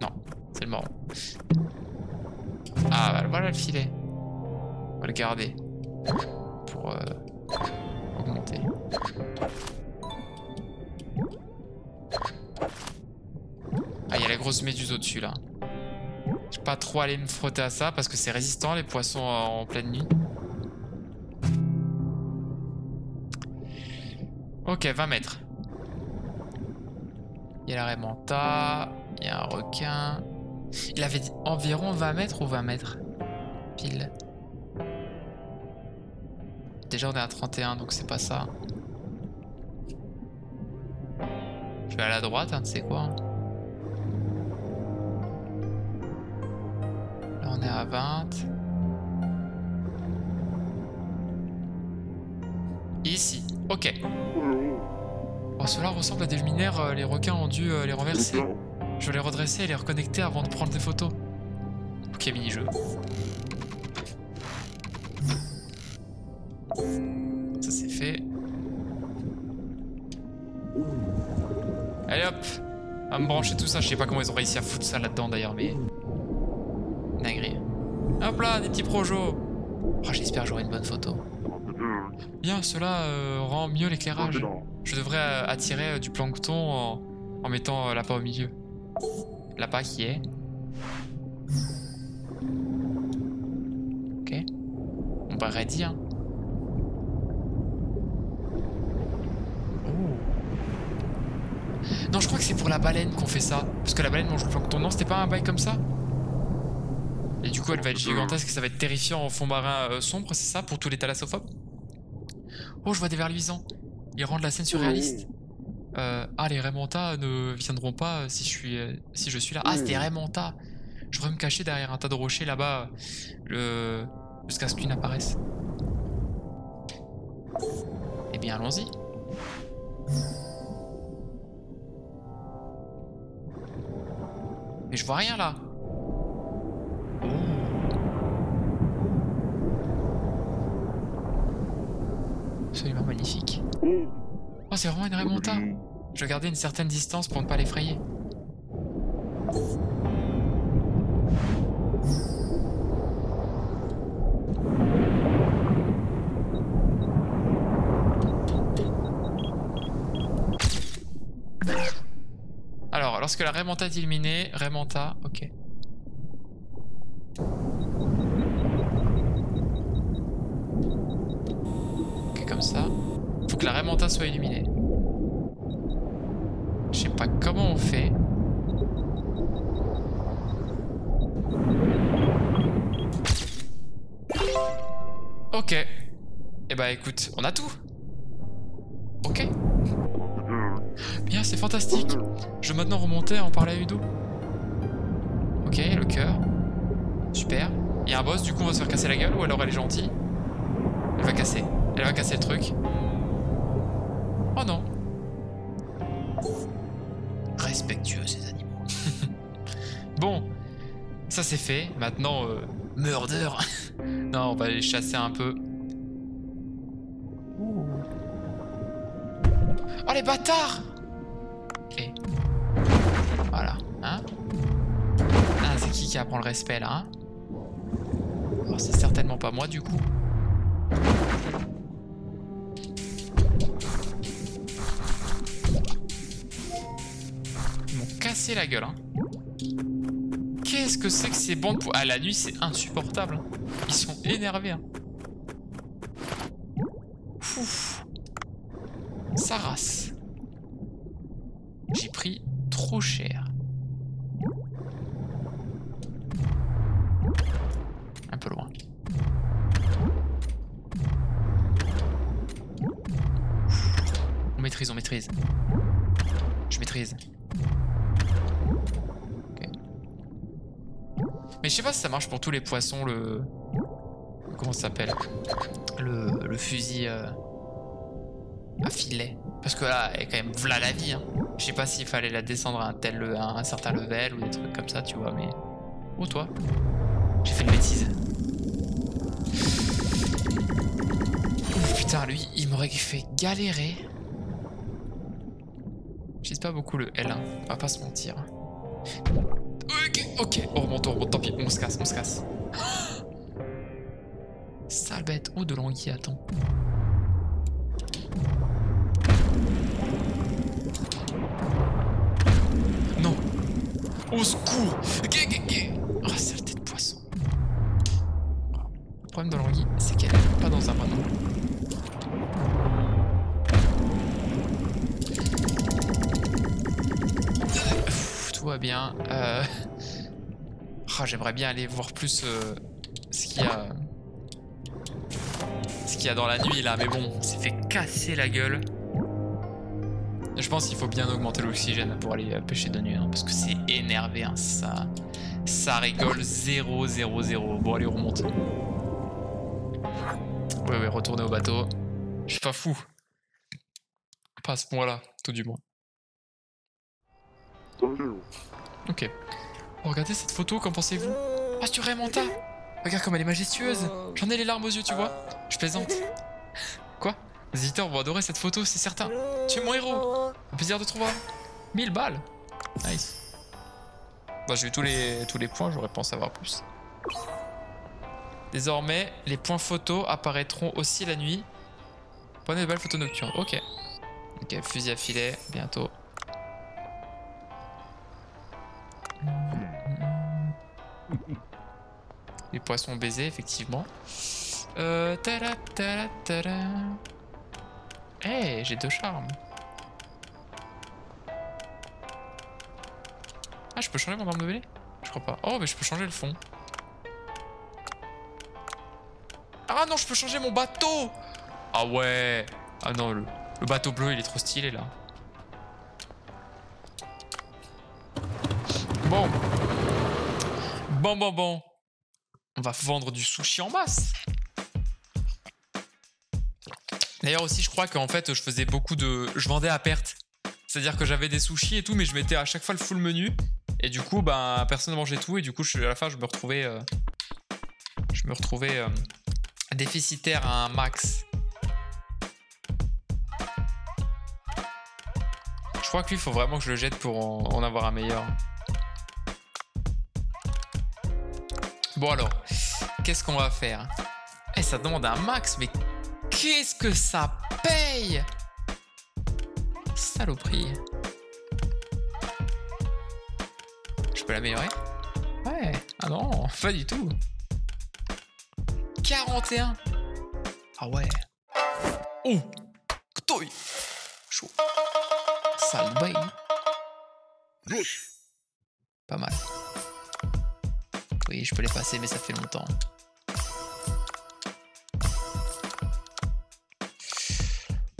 Non, c'est le marron. Ah, bah, voilà le filet. On va le garder. Pour euh, augmenter. Grosse méduse au-dessus là. Je pas trop aller me frotter à ça parce que c'est résistant les poissons en pleine nuit. Ok, 20 mètres. Il y a la Raymanta, il y a un requin. Il avait dit environ 20 mètres ou 20 mètres Pile. Déjà on est à 31 donc c'est pas ça. Je vais à droite, hein, tu sais quoi. hein. À 20. Ici, ok. Oh, cela ressemble à des luminaires, euh, les requins ont dû euh, les renverser. Je vais les redresser et les reconnecter avant de prendre des photos. Ok, mini-jeu. Ça c'est fait. Allez hop va me brancher tout ça, je sais pas comment ils ont réussi à foutre ça là-dedans d'ailleurs, mais... Des petits projos oh, J'espère que j'aurai une bonne photo. Bien, cela euh, rend mieux l'éclairage. Je devrais euh, attirer euh, du plancton en, en mettant l'appât au milieu. L'appât qui est... Ok. On va ready, hein. Oh. Non, je crois que c'est pour la baleine qu'on fait ça. Parce que la baleine mange le plancton. Non, c'était pas un bail comme ça? Coup, elle va être gigantesque et ça va être terrifiant en fond marin euh, sombre, c'est ça Pour tous les thalassophobes? Oh, je vois des vers luisants. Ils rendent la scène surréaliste. Euh, ah, les Raymontas ne viendront pas euh, si je suis, si je suis là. Ah, c'était Raymontas. Je devrais me cacher derrière un tas de rochers là-bas le... jusqu'à ce qu'une apparaisse. Eh bien, allons-y. Mais je vois rien là. Magnifique. Oh, c'est vraiment une Raymonta. Je garder une certaine distance pour ne pas l'effrayer. Alors, lorsque la Raymanta est éliminée, Raymanta, ok. Ok, ça. Faut que la Raymanta soit éliminée. Je sais pas comment on fait. Ok. Eh bah écoute, on a tout. Ok. Bien, c'est fantastique. Je vais maintenant remonter en parler à Udo. Ok, le cœur. Super. Il y a un boss, du coup on va se faire casser la gueule ou alors elle est gentille? Elle va casser. Elle va casser le truc. Oh non. Respectueux ces animaux. bon, ça c'est fait. Maintenant, euh, murder. non, on va les chasser un peu. Oh les bâtards Ok. Voilà, hein Ah, c'est qui qui apprend le respect là, hein oh, c'est certainement pas moi du coup. Cassé la gueule, hein. Qu'est-ce que c'est que ces bandes pour... Ah, la nuit, c'est insupportable. Hein. Ils sont énervés, hein. Ça race. J'ai pris trop cher. Un peu loin. On maîtrise, on maîtrise. Je maîtrise. Mais je sais pas si ça marche pour tous les poissons, le... Comment ça s'appelle? Le... le fusil... Euh à filet. Parce que là, elle est quand même v'là la vie. Hein. Je sais pas s'il fallait la descendre à un, tel, un certain level ou des trucs comme ça, tu vois, mais... Oh, toi J'ai fait une bêtise. Oh putain, lui, il m'aurait fait galérer. J'hésite pas beaucoup le L1, on va pas se mentir. Ok, on remonte, on remonte, tant pis, on se casse, on se casse. Sale bête, oh de l'anguille, attends. Au secours Oh, saleté de poisson. Le problème de l'anguille, c'est qu'elle est pas dans un bras tout va bien. Euh... Oh, J'aimerais bien aller voir plus euh, ce qu'il y a... Ce qu'il y a dans la nuit là, mais bon, c'est fait casser la gueule. Je pense qu'il faut bien augmenter l'oxygène pour aller euh, pêcher de nuit, hein, parce que c'est énervé, hein, ça, ça rigole 0, 0, 0. Bon, allez, on remonte. Ouais, ouais, retourner au bateau. Je suis pas fou. Pas à ce point-là, tout du moins. Ok. Regardez cette photo, qu'en pensez-vous? Ah, Regarde comme elle est majestueuse J'en ai les larmes aux yeux, tu vois Je plaisante. Quoi? Les éditeurs vont adorer cette photo, c'est certain. Tu es mon héros. Un plaisir de te revoir. 1000 balles. Nice. Bah, j'ai eu tous les, tous les points, j'aurais pensé avoir plus. Désormais, les points photos apparaîtront aussi la nuit. Point de balles photo nocturne. Ok. Ok, fusil à filet, bientôt. Les poissons baisés, effectivement. Euh, eh, j'ai deux charmes. Ah, je peux changer mon arme de mêlée? Je crois pas. Oh, mais je peux changer le fond. Ah non, je peux changer mon bateau Ah ouais Ah non, le, le bateau bleu, il est trop stylé, là. Bon. Bon, bon, bon. On va vendre du sushi en masse. D'ailleurs aussi, je crois qu'en fait, je faisais beaucoup de... Je vendais à perte. C'est-à-dire que j'avais des sushis et tout, mais je mettais à chaque fois le full menu. Et du coup, ben, personne ne mangeait tout. Et du coup, à la fin, je me retrouvais... Euh, je me retrouvais euh, déficitaire à un max. Je crois que faut vraiment que je le jette pour en, avoir un meilleur. Bon alors, qu'est-ce qu'on va faire Eh, ça demande un max, mais Qu'est-ce que ça paye Saloperie. Je peux l'améliorer? Ouais. Ah non, pas du tout. 41 Ah ouais. Oh Ktoy Chaud. Sale Pas mal. Oui, je peux les passer, mais ça fait longtemps.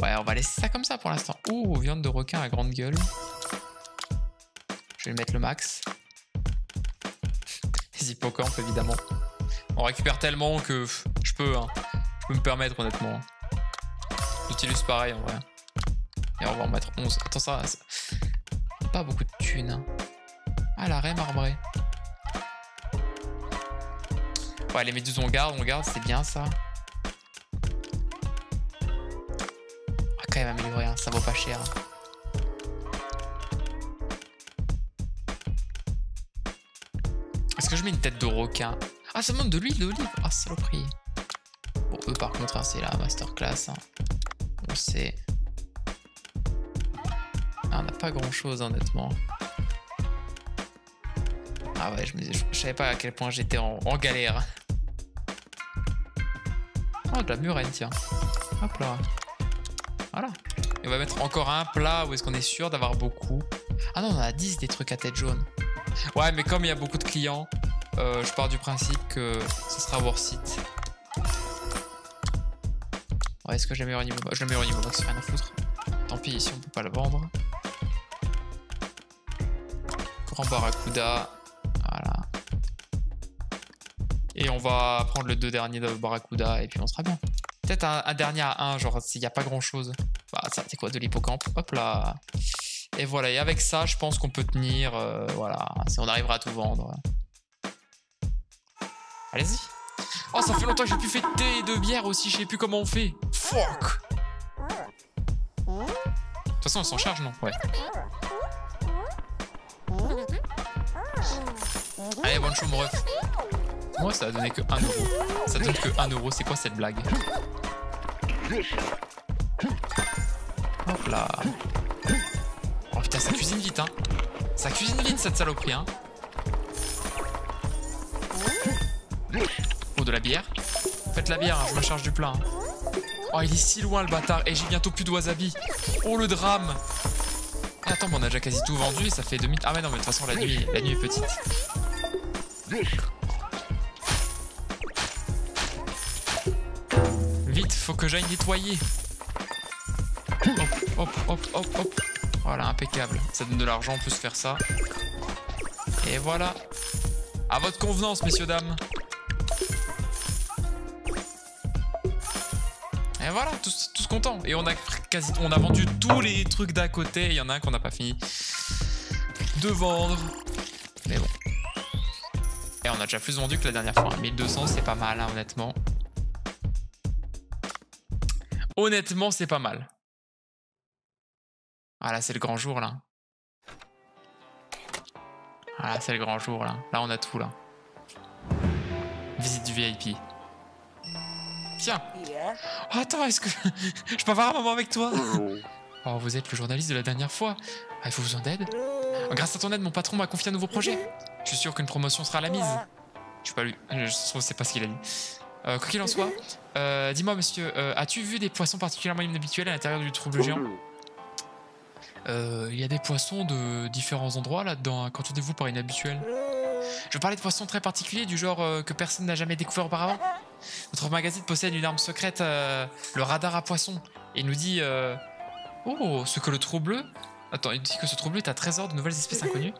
Ouais, on va laisser ça comme ça pour l'instant. Ouh, viande de requin à grande gueule. Je vais mettre le max. Les hippocampes, évidemment. On récupère tellement que je peux, hein. Je peux me permettre, honnêtement. J'utilise pareil, en vrai. Et on va en mettre 11. Attends, ça... Pas beaucoup de thunes. Hein. Ah, l'arrêt marbré. Les méduses, on garde, on garde, c'est bien, ça. On va quand même améliorer, hein. ça vaut pas cher. Hein. Est-ce que je mets une tête de requin? Ah, ça monte de l'huile d'olive Ah, saloperie. Bon, eux, par contre, hein, c'est la masterclass. On sait. Ah, on n'a pas grand-chose, honnêtement. Ah ouais, je, me je, savais pas à quel point j'étais en, galère. Oh, de la murène, tiens. Hop là. Voilà. Et on va mettre encore un plat où est-ce qu'on est sûr d'avoir beaucoup. Ah non, on a 10 des trucs à tête jaune. Ouais, mais comme il y a beaucoup de clients, euh, je pars du principe que ce sera worth it. Ouais, est-ce que je le mets au niveau? Je le mets au niveau max, rien à foutre. Tant pis, ici on peut pas le vendre. Grand barracuda. On va prendre le deux derniers de barracuda et puis on sera bien. Peut-être un, dernier à 1, genre s'il n'y a pas grand chose. Bah, ça, c'est quoi de l'hippocampe? Hop là. Et voilà, et avec ça, je pense qu'on peut tenir. Euh, voilà, si on arrivera à tout vendre. Allez-y. Oh, ça fait longtemps que j'ai plus fait de thé et de bière aussi, je sais plus comment on fait. Fuck De toute façon, on s'en charge, non? Ouais. Allez, bonne chou, mon ref. Moi, ça a donné que 1 euro. Ça donne que 1 euro. C'est quoi cette blague? Hop là. Oh putain, ça cuisine vite, hein. Ça cuisine vite, cette saloperie, hein. Oh, de la bière. Faites la bière, hein, je me charge du plein. Oh, il est si loin, le bâtard. Et j'ai bientôt plus de wasabi. Oh, le drame. attends, mais on a déjà quasi tout vendu et ça fait 2 minutes. Ah, mais non, mais de toute façon, la nuit, la nuit est petite. J'aille nettoyer. Hop, hop, hop, hop, hop. Voilà, impeccable. Ça donne de l'argent, on peut se faire ça. Et voilà. À votre convenance, messieurs, dames. Et voilà, tous, tous contents. Et on a quasi, on a vendu tous les trucs d'à côté. Il y en a un qu'on n'a pas fini de vendre. Mais bon. Et on a déjà plus vendu que la dernière fois. 1200, c'est pas mal, hein, honnêtement. Honnêtement, c'est pas mal. Ah là, c'est le grand jour, là. Ah là, c'est le grand jour, là. Là, on a tout, là. Visite du VIP. Tiens. Oh, attends, est-ce que... je peux avoir un moment avec toi? Oh, vous êtes le journaliste de la dernière fois. Ah, il faut besoin d'aide Grâce à ton aide, mon patron m'a confié un nouveau projet. Je suis sûr qu'une promotion sera à la mise. Je sais pas lui. Je trouve c'est pas ce qu'il a dit. Euh, quoi qu'il en soit, euh, dis-moi, monsieur, euh, as-tu vu des poissons particulièrement inhabituels à l'intérieur du trouble géant il y a des poissons de différents endroits là-dedans. Hein. Qu'entendez-vous par inhabituel? Je parlais de poissons très particuliers, du genre que personne n'a jamais découvert auparavant. Notre magazine possède une arme secrète, le radar à poissons. Et nous dit Oh, ce que le trou bleu. Attends, il dit que ce trou bleu est un trésor de nouvelles espèces inconnues.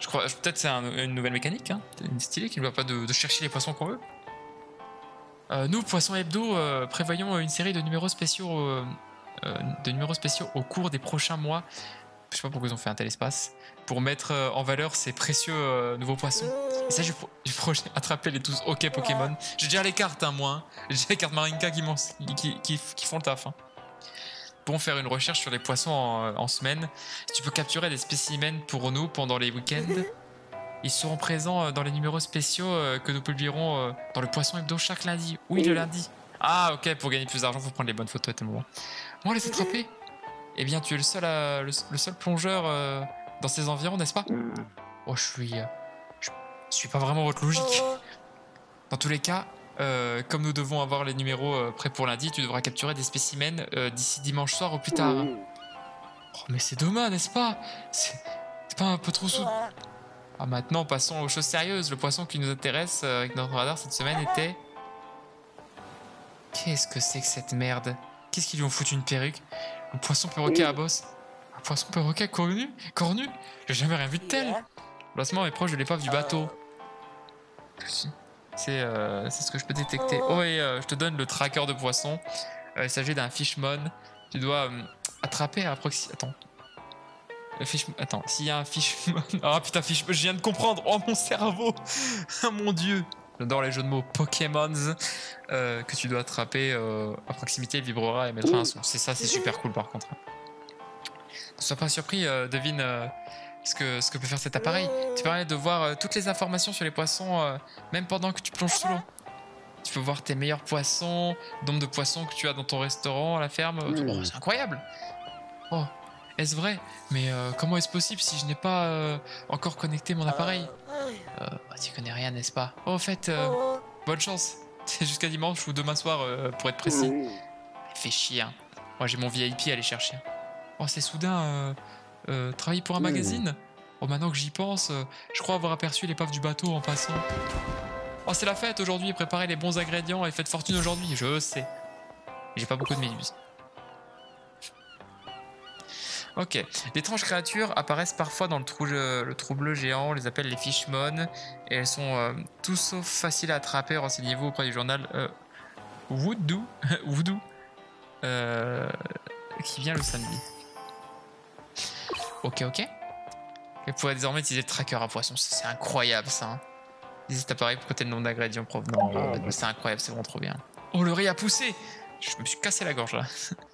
Je crois, peut-être c'est une nouvelle mécanique, hein. une stylée qui ne va pas de, chercher les poissons qu'on veut. Nous, Poissons Hebdo, prévoyons une série de numéros spéciaux euh, de numéros spéciaux au cours des prochains mois. Je sais pas pourquoi ils ont fait un tel espace. Pour mettre euh, en valeur ces précieux euh, nouveaux poissons. Il s'agit du, projet Attraper les tous OK Pokémon. J'ai déjà les cartes, hein, moi. Hein. J'ai les cartes Marinka qui, qui, font le taf. Hein. Pour faire une recherche sur les poissons en, semaine, tu peux capturer des spécimens pour nous pendant les week-ends. Ils seront présents dans les numéros spéciaux que nous publierons dans le Poisson Hebdo chaque lundi. Oui, le lundi. Ah, ok, pour gagner plus d'argent, faut prendre les bonnes photos à tes moments. On les attraper Eh bien, tu es le seul, le, seul plongeur euh, dans ces environs, n'est-ce pas? Oh, je suis. Euh, je suis pas vraiment votre logique. Dans tous les cas, euh, comme nous devons avoir les numéros prêts pour lundi, tu devras capturer des spécimens d'ici dimanche soir ou plus tard. Oh, mais c'est demain, n'est-ce pas? C'est pas un peu trop sous. Ah, maintenant, passons aux choses sérieuses. Le poisson qui nous intéresse avec notre radar cette semaine était. Qu'est-ce que c'est que cette merde? Qu'est-ce qu'ils lui ont foutu une perruque? Un poisson perroquet à bosse? Un poisson perroquet cornu? Cornu? J'ai jamais rien vu de tel Placement est proche de l'épave du bateau. C'est euh, c'est ce que je peux détecter. Oh, et euh, je te donne le tracker de poisson. Euh, il s'agit d'un fishmon. Tu dois euh, attraper à proximité. Attends. Le fish... Attends, s'il y a un fishmon. Ah putain, fish... je viens de comprendre. Oh mon cerveau Oh mon dieu J'adore les jeux de mots Pokémons euh, que tu dois attraper euh, à proximité, il vibrera et mettra un son. C'est ça, c'est super cool par contre. Ne sois pas surpris, euh, devine ce, que, ce que peut faire cet appareil. Tu permet de voir toutes les informations sur les poissons, même pendant que tu plonges sous l'eau. Tu peux voir tes meilleurs poissons, le nombre de poissons que tu as dans ton restaurant, à la ferme. Oh, c'est incroyable Oh, est-ce vrai? Mais euh, comment est-ce possible si je n'ai pas euh, encore connecté mon appareil? Euh, bah, Tu connais rien, n'est-ce pas? Oh, au fait, bonne chance. C'est jusqu'à dimanche ou demain soir, pour être précis. Fait chier. hein. Moi, j'ai mon VIP à aller chercher. Oh, c'est soudain. Travailler pour un magazine? Oh, maintenant que j'y pense, je crois avoir aperçu l'épave du bateau en passant. Oh, c'est la fête aujourd'hui. Préparez les bons ingrédients et faites fortune aujourd'hui. Je sais. J'ai pas beaucoup de méduses. Ok. D'étranges créatures apparaissent parfois dans le trou, le trou bleu géant. On les appelle les fishmon. Et elles sont euh, tout sauf faciles à attraper. Renseignez-vous auprès du journal euh, Voodoo. Voodoo. Euh, qui vient le samedi. Ok, ok. Vous pourrez désormais utiliser le tracker à poisson. C'est incroyable ça. Hein. Cet appareil pour côté le nombre d'ingrédients provenant. euh, c'est incroyable, c'est vraiment trop bien. Oh, le riz a poussé Je me suis cassé la gorge là.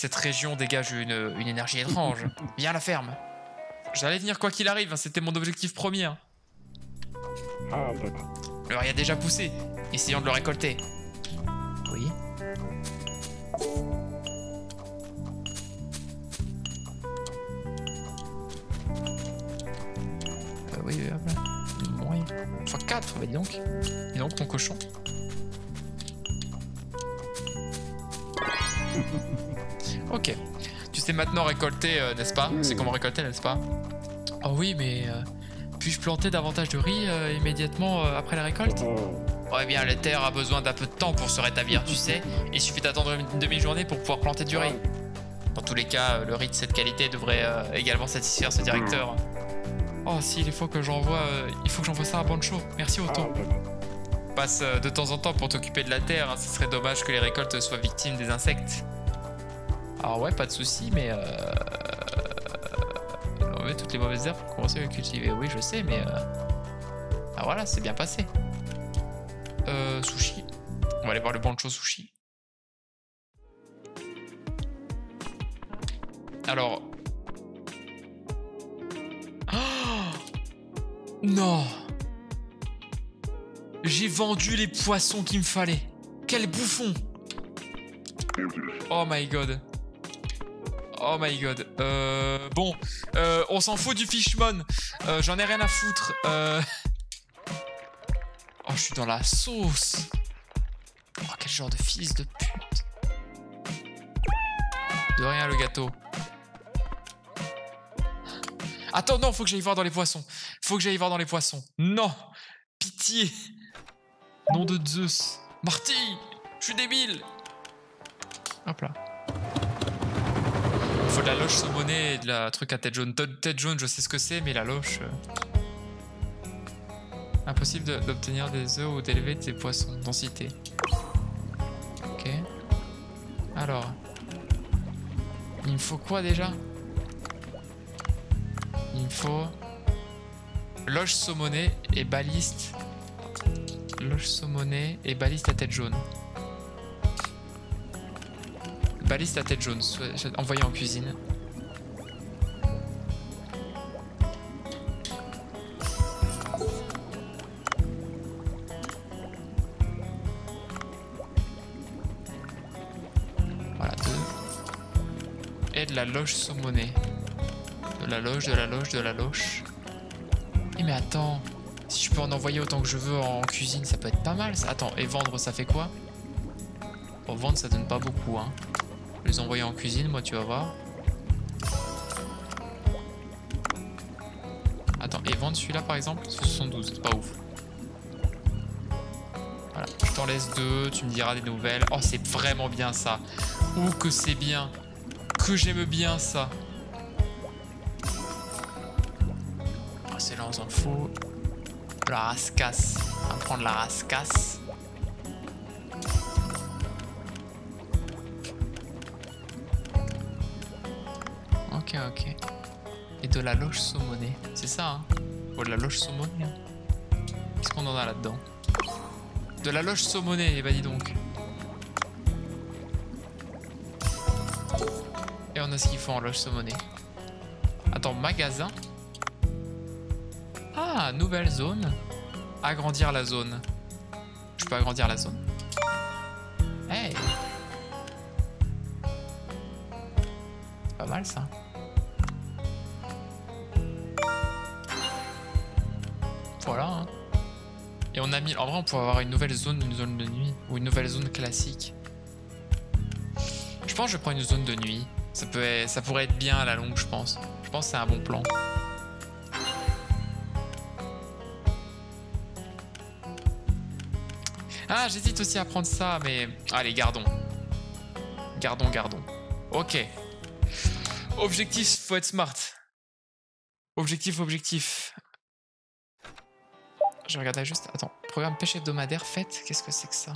Cette région dégage une, une énergie étrange. Viens à la ferme. J'allais venir quoi qu'il arrive, hein, c'était mon objectif premier. hein. Le riz a déjà poussé. Essayons de le récolter. Oui. Euh, oui, oui, hop là. Oui. Fois 4, bah dis donc. Dis donc, mon cochon. Ok. Tu sais maintenant récolter, euh, n'est-ce pas? C'est comment récolter, n'est-ce pas? Oh oui, mais euh, puis-je planter davantage de riz euh, immédiatement après la récolte? Ouais, bien, la terre a besoin d'un peu de temps pour se rétablir, tu sais. Il suffit d'attendre une demi-journée pour pouvoir planter du riz. Dans tous les cas, le riz de cette qualité devrait également satisfaire ce directeur. Oh, si, il faut que j'envoie, il faut que j'envoie ça à Bancho. Merci Otto. Passe de temps en temps pour t'occuper de la terre. hein. Ce serait dommage que les récoltes soient victimes des insectes. Alors ouais, pas de souci, mais euh... enlever toutes les mauvaises herbes pour commencer à cultiver. Oui, je sais, mais euh... ah voilà, c'est bien passé. Euh, sushi. On va aller voir le bancho sushi. Alors. Oh non. J'ai vendu les poissons qu'il me fallait. Quel bouffon. Oh my god. Oh my god. Euh, bon, euh, on s'en fout du fishmon. Euh, J'en ai rien à foutre. Euh... Oh, je suis dans la sauce. Oh, quel genre de fils de pute. De rien, le gâteau. Attends, non, faut que j'aille voir dans les poissons. Faut que j'aille voir dans les poissons. Non Pitié Nom de Zeus. Marty Je suis débile Hop là. Faut de la loche saumonée et de la truc à tête jaune. Tête jaune, je sais ce que c'est, mais la loche... euh, Impossible d'obtenir des œufs ou d'élever des poissons. Densité. Ok. Alors. Il me faut quoi déjà? Il me faut... Loge saumonée et baliste. Loge saumonée et baliste à tête jaune. Baliste à tête jaune, soit- soit- envoyé en cuisine. Voilà, deux. Et de la loge saumonée. De la loge, de la loge, de la loge. Eh mais attends, si je peux en envoyer autant que je veux en cuisine, ça peut être pas mal. ça. Attends, et vendre, ça fait quoi? Pour vendre, ça donne pas beaucoup, hein. Vais les envoyer en cuisine, moi, tu vas voir. Attends, et vendre celui-là, par exemple 72, c'est pas ouf. Voilà, je t'en laisse deux, tu me diras des nouvelles. Oh, c'est vraiment bien ça. Oh, que c'est bien. Que j'aime bien ça. Oh, c'est là, on s'en fout. La rascasse. On va prendre la rascasse. De la loge saumonée. C'est ça, hein Oh, de la loge saumonée. Qu'est-ce qu'on en a là-dedans? De la loge saumonée, eh bah dis donc. Et on a ce qu'il faut en loge saumonée. Attends, magasin Ah, nouvelle zone. Agrandir la zone. Je peux agrandir la zone. En vrai, on pourrait avoir une nouvelle zone, une zone de nuit. Ou une nouvelle zone classique. Je pense que je prends une zone de nuit. Ça, ça pourrait être bien à la longue, je pense. Je pense que c'est un bon plan. Ah, j'hésite aussi à prendre ça, mais. Allez, gardons. Gardons, gardons. Ok. Objectif, faut être smart. Objectif, objectif. Je regardais juste. Attends, programme pêche hebdomadaire, fête Qu'est-ce que c'est que ça?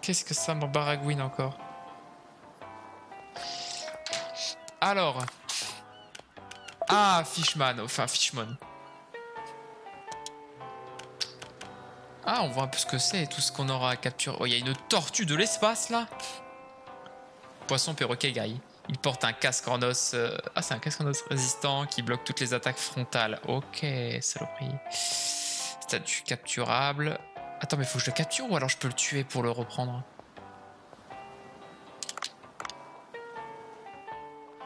Qu'est-ce que ça, mon baragouine encore? Alors. Ah, Fishman, enfin Fishman. Ah, on voit un peu ce que c'est, tout ce qu'on aura à capturer. Oh, il y a une tortue de l'espace là Poisson perroquet guy. Il porte un casque en os. euh, Ah, c'est un casque en os résistant qui bloque toutes les attaques frontales. Ok, saloperie. Statut capturable. Attends, mais faut que je le capture ou alors je peux le tuer pour le reprendre?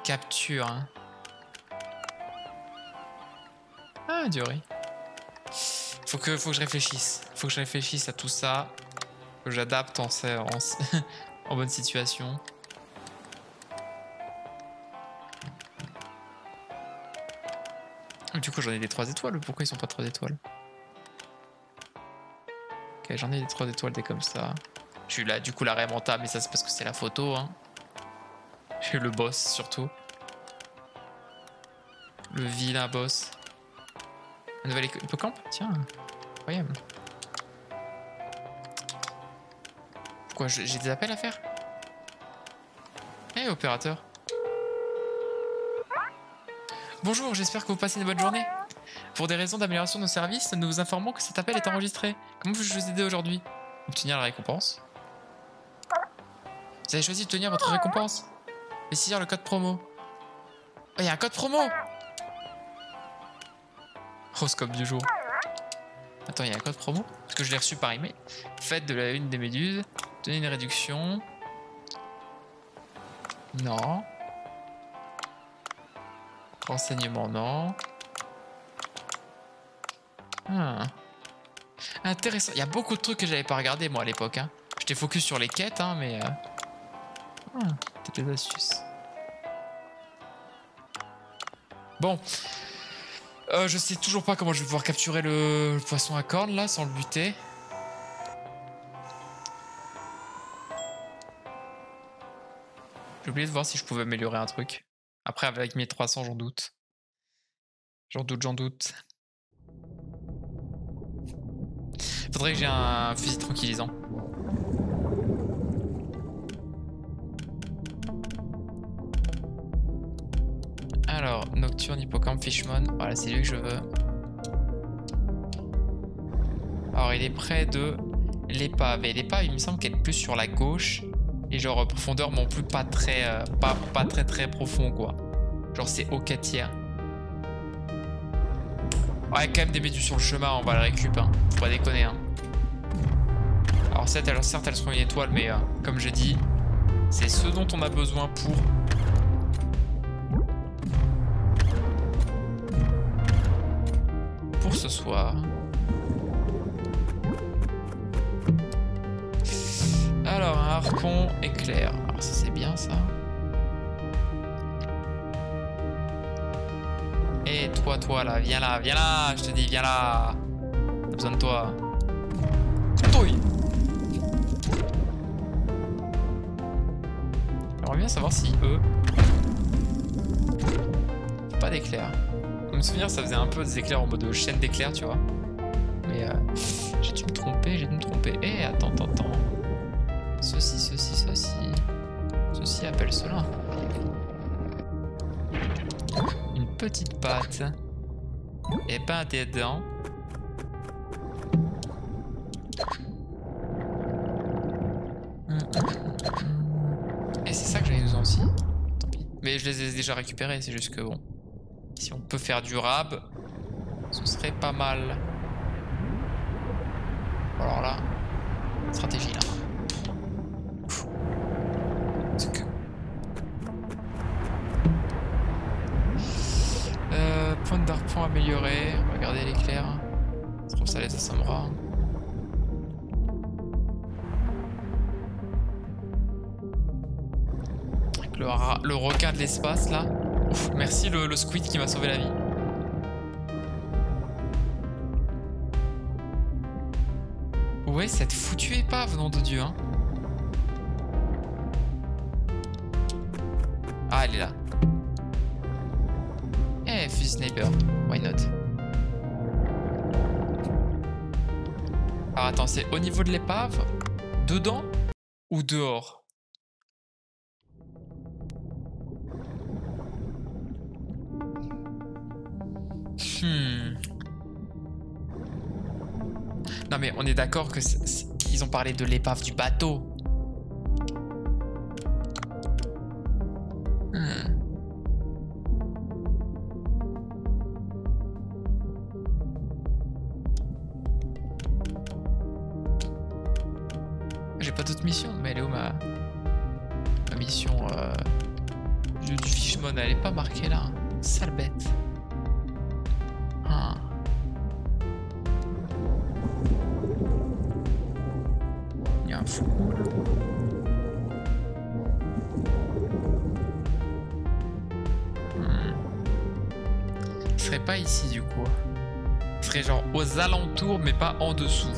Capture, hein. Ah, du. Faut que, faut que je réfléchisse. Faut que je réfléchisse à tout ça. Que j'adapte en, en, en bonne situation. Du coup, j'en ai des 3 étoiles. Pourquoi ils sont pas 3 étoiles? Ok, j'en ai des 3 étoiles, des comme ça. Je suis là, du coup, l'arrêt rentable, mais ça, c'est parce que c'est la photo. Hein. J'ai le boss, surtout. Le vilain boss. Un nouvel hippocampe? Tiens, incroyable. Pourquoi je- j'ai des appels à faire? Hé, opérateur. Bonjour, j'espère que vous passez une bonne journée. Pour des raisons d'amélioration de nos services, nous vous informons que cet appel est enregistré. Comment puis-je vous aider aujourd'hui? Obtenir la récompense. Vous avez choisi d'obtenir votre récompense. Et le code promo. Oh, il y a un code promo Horoscope du jour. Attends, il y a un code promo? Parce que je l'ai reçu par email. Faites de la une des méduses. Donnez une réduction. Non. Renseignement, non. Ah. Intéressant. Il y a beaucoup de trucs que j'avais pas regardé moi à l'époque. Hein. J'étais focus sur les quêtes, hein, mais. euh, peut-être des astuces. Bon. Euh, je sais toujours pas comment je vais pouvoir capturer le, le poisson à cornes là sans le buter. J'ai oublié de voir si je pouvais améliorer un truc. Après, avec mes 300, j'en doute. J'en doute, j'en doute. Faudrait que j'ai un fusil tranquillisant. Alors, Nocturne, Hippocampe, Fishmon. Voilà, c'est lui que je veux. Alors, il est près de l'épave. Et l'épave, il me semble qu'elle est plus sur la gauche. Et genre, profondeur non plus pas très, euh, pas, pas très très profond, quoi. Genre, c'est au 4 tiers. Ouais, quand même des méduses sur le chemin, on va le récup. Hein. Faut pas déconner. Hein. Alors, certes, elles, certes, elles seront une étoile, mais euh, comme je dis, c'est ce dont on a besoin pour pour ce soir. Alors, un harpon éclair. Alors, ça, c'est bien ça. Et toi, toi là, viens là, viens là, je te dis, viens là. J'ai besoin de toi. Savoir si eux... Pas d'éclairs. Pour me souvenir, ça faisait un peu des éclairs en mode chaîne d'éclairs, tu vois. Mais euh, j'ai dû me tromper, j'ai dû me tromper. Eh, attends, attends, attends. Ceci, ceci, ceci. Ceci appelle cela. Une petite patte. Et pas des dents. Je les ai déjà récupérés, c'est juste que bon. Si on peut faire du rab, ce serait pas mal. Alors là, stratégie là. Euh, point d'arpent amélioré. Regardez l'éclair. C'est trop ça les assommera. Le, requin de l'espace là. Merci le, squid qui m'a sauvé la vie. Ouais, cette foutue épave, nom de Dieu, hein. Ah, elle est là. Eh, fusil sniper. Why not? Alors attends, c'est au niveau de l'épave Dedans Ou dehors? Hmm. Non mais on est d'accord que ils ont parlé de l'épave du bateau. En dessous.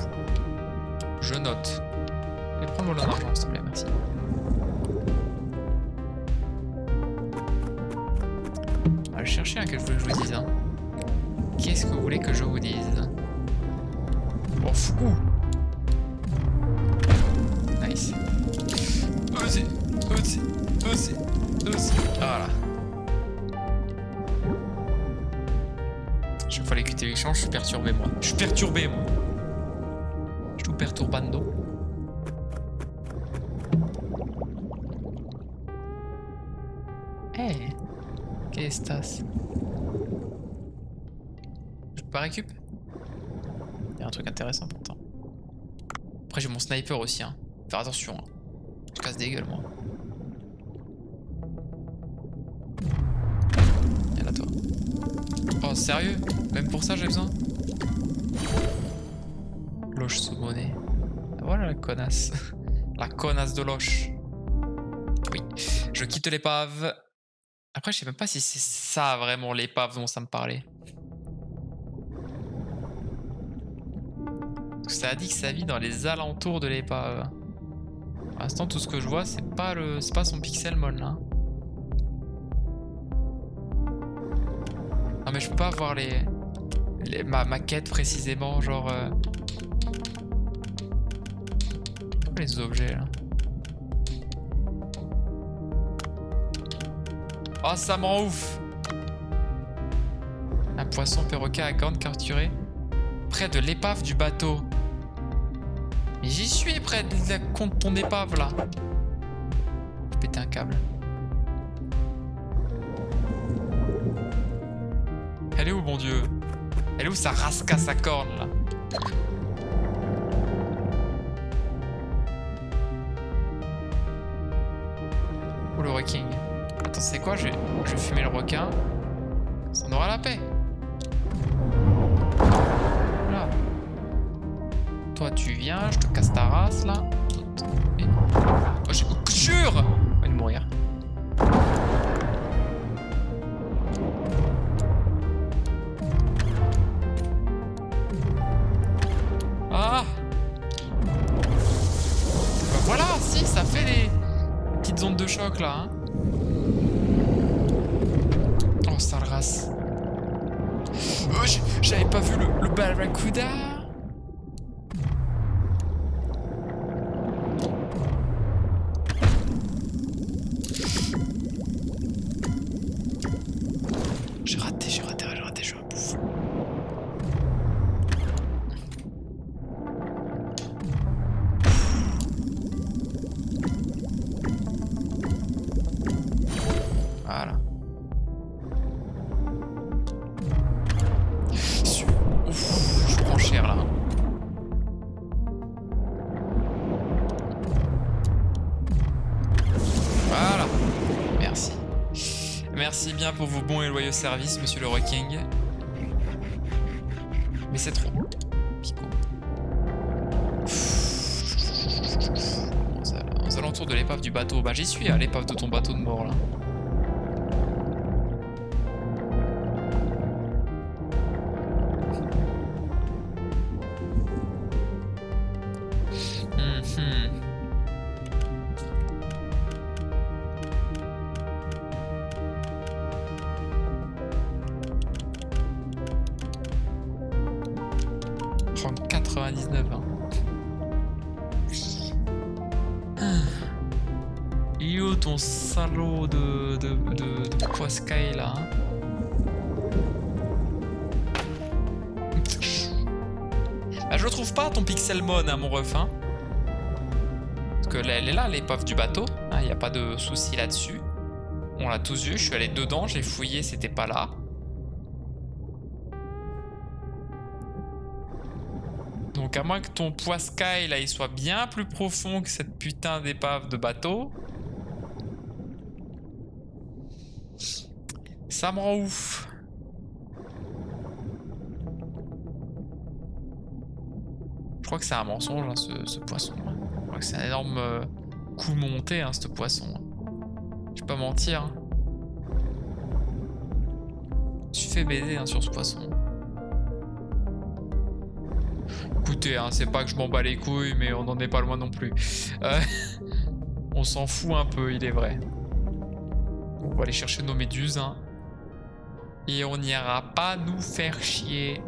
Aussi hein. Faire attention. Hein. Je casse des gueules moi. Oh, sérieux? Même pour ça, j'ai besoin? Loche sous-monnaie. Voilà la connasse. la connasse de Loche. Oui. Je quitte l'épave. Après, je sais même pas si c'est ça vraiment l'épave dont ça me parlait. Ça a dit que ça vit dans les alentours de l'épave. Pour l'instant, tout ce que je vois, c'est pas le, c'est pas son pixel molle là. Non mais je peux pas voir les... ma, quête précisément, genre... Euh... Les objets là. Oh ça me rend ouf Un poisson perroquet à cornes capturé près de l'épave du bateau. J'y suis près de la ton épave là. Je péter un câble. Elle est où, mon dieu? Elle est où sa rascasse à corne, là? Ou le requin? Attends, c'est quoi? Je vais, je vais fumer le requin. Ça en aura la paix. Tu viens, je te casse ta race, là. Oh, j'ai... Jure services, monsieur le King. Mais c'est trop. Pico. Aux alentours de l'épave du bateau. Bah j'y suis à l'épave de ton bateau de mort là. Mon ref. Hein. Parce que elle est là, l'épave du bateau. Il hein, n'y a pas de souci là-dessus. On l'a tous vu. Je suis allé dedans, j'ai fouillé, c'était pas là. Donc à moins que ton poiscaille là il soit bien plus profond que cette putain d'épave de bateau. Ça me rend ouf. Que c'est un mensonge, hein, ce, poisson. Que c'est un énorme euh, coup monté, hein, ce poisson. Je vais pas mentir. Je suis fait baiser hein, sur ce poisson. Écoutez, c'est pas que je m'en bats les couilles, mais on n'en est pas loin non plus. Euh, on s'en fout un peu, il est vrai. On va aller chercher nos méduses. Et on n'ira pas nous faire chier.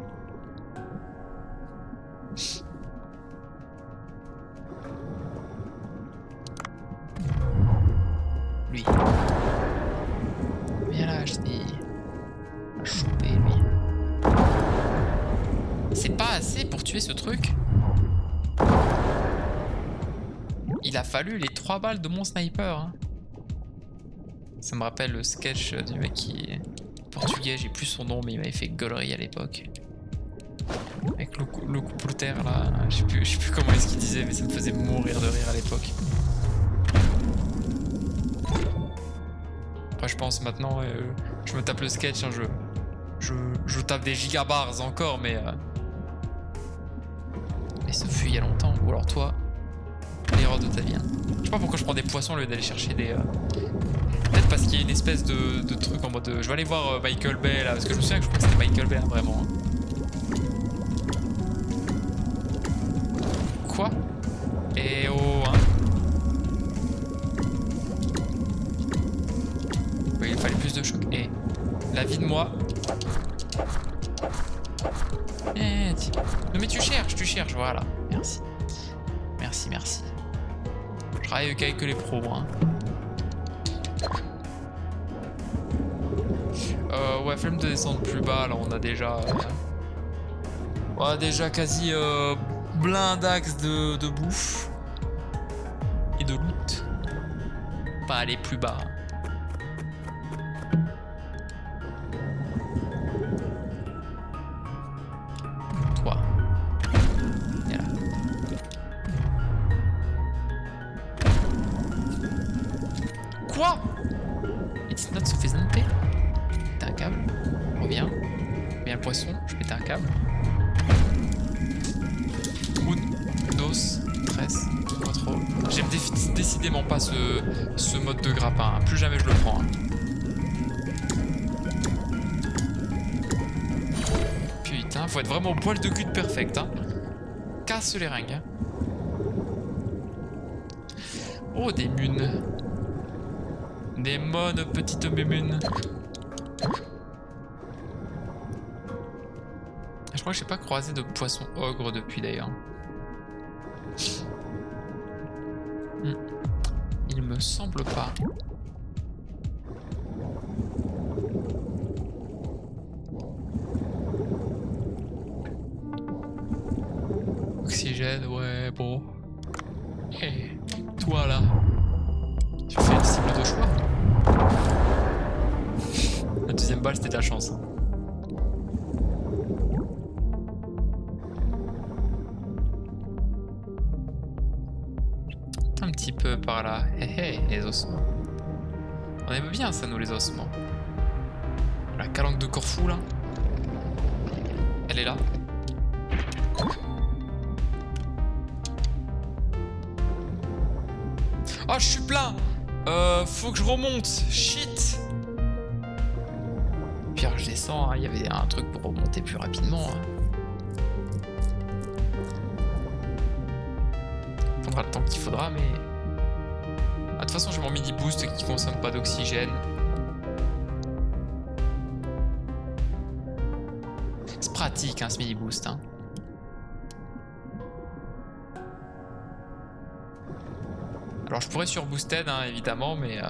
Viens là, je dis. Choper lui. C'est pas assez pour tuer ce truc Il a fallu les trois balles de mon sniper. Hein. Ça me rappelle le sketch du mec qui portugais, j'ai plus son nom, mais il m'avait fait gaulerie à l'époque. Avec le, le couple terre là, je sais plus, sais plus comment est-ce qu'il disait, mais ça me faisait mourir de rire à l'époque. Après, je pense maintenant, euh, je me tape le sketch, hein, je, je, je, tape des gigabars encore, mais. Euh, mais ce fut il y a longtemps. Ou alors toi, l'erreur de ta vie. Hein. Je sais pas pourquoi je prends des poissons au lieu d'aller chercher des. Euh, peut-être parce qu'il y a une espèce de, de, truc en mode. Je vais aller voir Michael Bay là, parce que je me souviens que je crois que c'était Michael Bay, hein, vraiment. Eh, non mais tu cherches, tu cherches, voilà. Merci. Merci, merci. Je travaille avec les pros, moi. Hein. Euh, ouais, flemme de descendre plus bas, là on a déjà... Euh, on a déjà quasi euh, blindax de, de bouffe. Et de loot. Pas aller plus bas. Oh, des munes. Des modes petites mumunes. Je crois que j'ai pas croisé de poisson ogre depuis d'ailleurs. Hmm. Il me semble pas. La chance. Un petit peu par là. Hé hé, les ossements. On aime bien ça, nous, les ossements. La calanque de Corfou, là. Elle est là. Oh, je suis plein Euh, faut que je remonte. Shit Hein, il y avait un truc pour remonter plus rapidement. hein. Faudra le temps qu'il faudra, mais... Ah, de toute façon, j'ai mon mini boost qui consomme pas d'oxygène. C'est pratique, hein, ce mini boost. Hein. Alors, je pourrais sur boosted, hein, évidemment, mais... euh,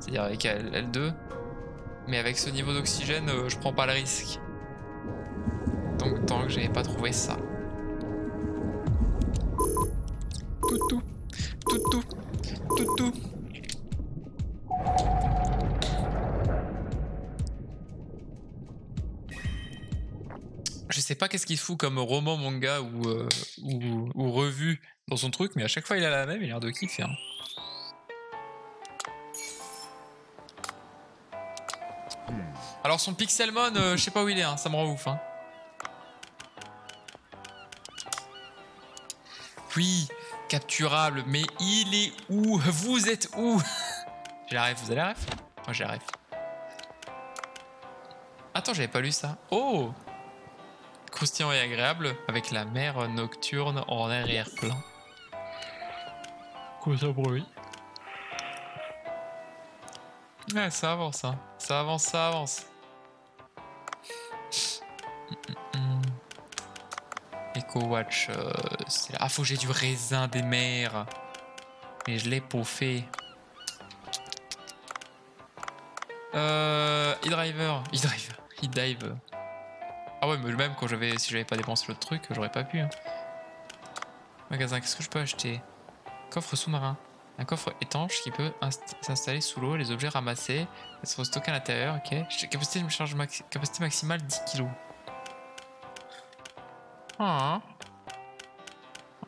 C'est-à-dire avec L- L2. Mais avec ce niveau d'oxygène, euh, je prends pas le risque. Donc, tant que j'avais pas trouvé ça. Toutou, toutou, toutou. Je sais pas qu'est-ce qu'il fout comme roman, manga ou, euh, ou revue dans son truc, mais à chaque fois il a la même, il a l'air de kiffer. hein. Alors son Pixelmon, euh, je sais pas où il est, hein, ça me rend ouf. Hein. Oui, capturable, mais il est où? Vous êtes où? J'ai la ref, vous avez la ref? Moi j'ai la ref. Attends, j'avais pas lu ça. Oh Croustillant et agréable, avec la mer nocturne en arrière-plan. Quoi ça pour lui? Ouais, ça avance, hein. Ça avance, ça avance. Echo Watch, euh, là. Ah, faut que j'ai du raisin des mers. Mais je l'ai fait. Euh. E-Driver. E-Driver. E-Dive. Ah ouais, mais même quand j'avais. Si j'avais pas dépensé l'autre truc, j'aurais pas pu. hein. Magasin, qu'est-ce que je peux acheter? Coffre sous-marin. Un coffre étanche qui peut inst- s'installer sous l'eau, les objets ramassés sont stockés à l'intérieur, ok. Capacité de charge maxi- capacité maximale 10 kg. Ah.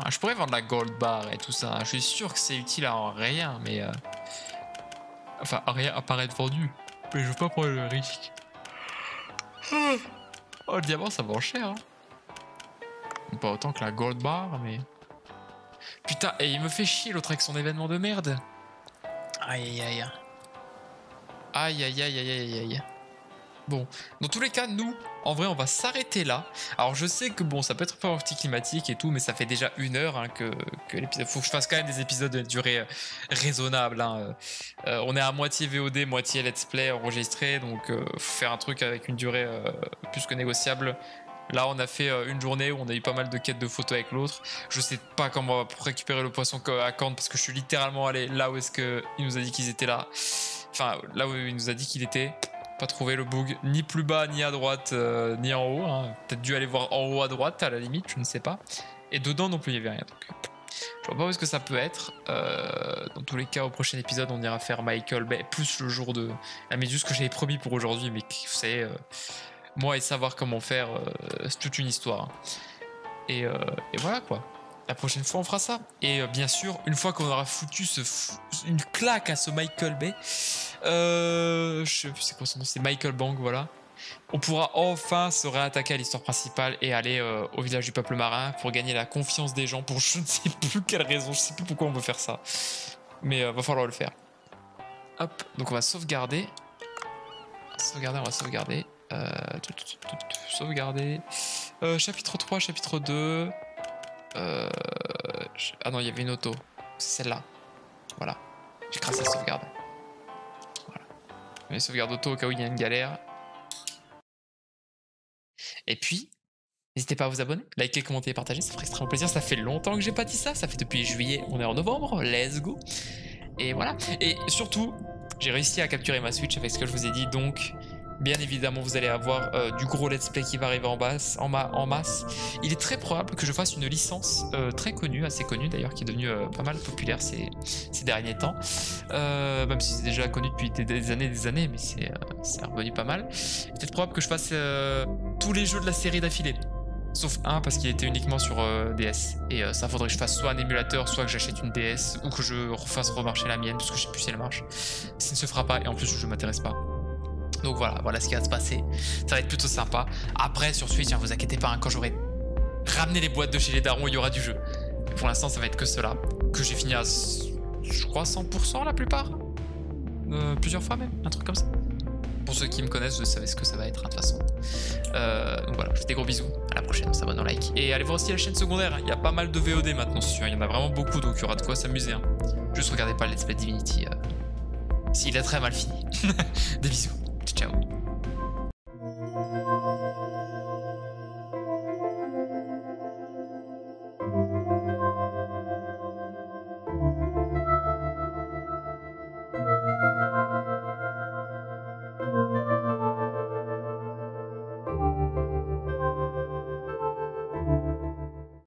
Ah, je pourrais vendre la gold bar et tout ça. Je suis sûr que c'est utile à rien, mais. euh, Enfin, à rien apparaît vendu. Mais je veux pas prendre le risque. Oh, le diamant, ça vend cher. hein. Pas autant que la gold bar, mais. Putain, et il me fait chier l'autre avec son événement de merde. Aïe aïe aïe. Aïe aïe aïe aïe aïe aïe. Bon, dans tous les cas, nous, en vrai, on va s'arrêter là. Alors, je sais que bon, ça peut être pas anticlimatique et tout, mais ça fait déjà une heure hein, que, que l'épisode. Faut que je fasse quand même des épisodes de durée euh, raisonnable. hein. Euh, euh, on est à moitié VOD, moitié let's play enregistré, donc euh, faut faire un truc avec une durée euh, plus que négociable. Là, on a fait euh, une journée où on a eu pas mal de quêtes de photos avec l'autre. Je sais pas comment on va récupérer le poisson à Caen parce que je suis littéralement allé là où est-ce que il nous a dit qu'ils étaient là. Enfin, là où il nous a dit qu'il était. Pas trouvé le bug ni plus bas, ni à droite, euh, ni en haut. hein. Peut-être dû aller voir en haut à droite à la limite, je ne sais pas. Et dedans non plus, il n'y avait rien. Donc, je vois pas où est-ce que ça peut être. Euh, dans tous les cas, au prochain épisode, on ira faire Michael Bay plus le jour de la méduse que j'avais promis pour aujourd'hui, mais vous savez, euh, moi et savoir comment faire, euh, c'est toute une histoire. Et, euh, et voilà quoi. La prochaine fois, on fera ça. Et euh, bien sûr, une fois qu'on aura foutu une claque à ce Michael Bay, je sais plus c'est quoi son nom, c'est Michael Bang, voilà. On pourra enfin se réattaquer à l'histoire principale et aller au village du peuple marin pour gagner la confiance des gens pour je ne sais plus quelle raison, je sais plus pourquoi on veut faire ça. Mais euh, va falloir le faire. Hop, donc on va sauvegarder. Sauvegarder, on va sauvegarder. Euh, sauvegarder. Euh, chapitre 3, chapitre 2. Euh, Ah non, il y avait une auto. Celle-là. Voilà. J'ai crassé la sauvegarde. Les sauvegardes auto au cas où il y a une galère. Et puis, n'hésitez pas à vous abonner, liker, commenter partager, ça ferait extrêmement plaisir. Ça fait longtemps que j'ai pas dit ça, ça fait depuis juillet, on est en novembre, let's go. Et voilà. Et surtout, j'ai réussi à capturer ma Switch avec ce que je vous ai dit, donc Bien évidemment, vous allez avoir euh, du gros let's play qui va arriver en, en, en, masse. Il est très probable que je fasse une licence euh, très connue, assez connue d'ailleurs, qui est devenue euh, pas mal populaire ces, derniers temps. même si c'est déjà connu depuis des, années et des années, mais c'est revenu pas mal. Peut-être probable que je fasse tous les jeux de la série d'affilée. Sauf un parce qu'il était uniquement sur DS. Et ça faudrait que je fasse soit un émulateur, soit que j'achète une DS, ou que je refasse remarcher la mienne, parce que je sais plus si elle marche. Ça ne se fera pas, et en plus je m'intéresse pas. Donc voilà, voilà ce qui va se passer. Ça va être plutôt sympa. Après, sur Switch, ne vous inquiétez pas, hein, quand j'aurai ramené les boîtes de chez les darons, il y aura du jeu. pour l'instant, ça va être que cela. Que j'ai fini à, je crois, 100% la plupart. Euh, plusieurs fois même, un truc comme ça. Pour ceux qui me connaissent, vous savez ce que ça va être, hein, de toute façon. Euh, donc voilà, je fais des gros bisous. À la prochaine, on s'abonne, on like. Et allez voir aussi la chaîne secondaire. Il y a pas mal de VOD maintenant, sûr. Il y en a vraiment beaucoup, donc il y aura de quoi s'amuser. Hein. Juste regardez pas Let's Play Divinity. Euh, s'il a très mal fini. des bisous. Ciao.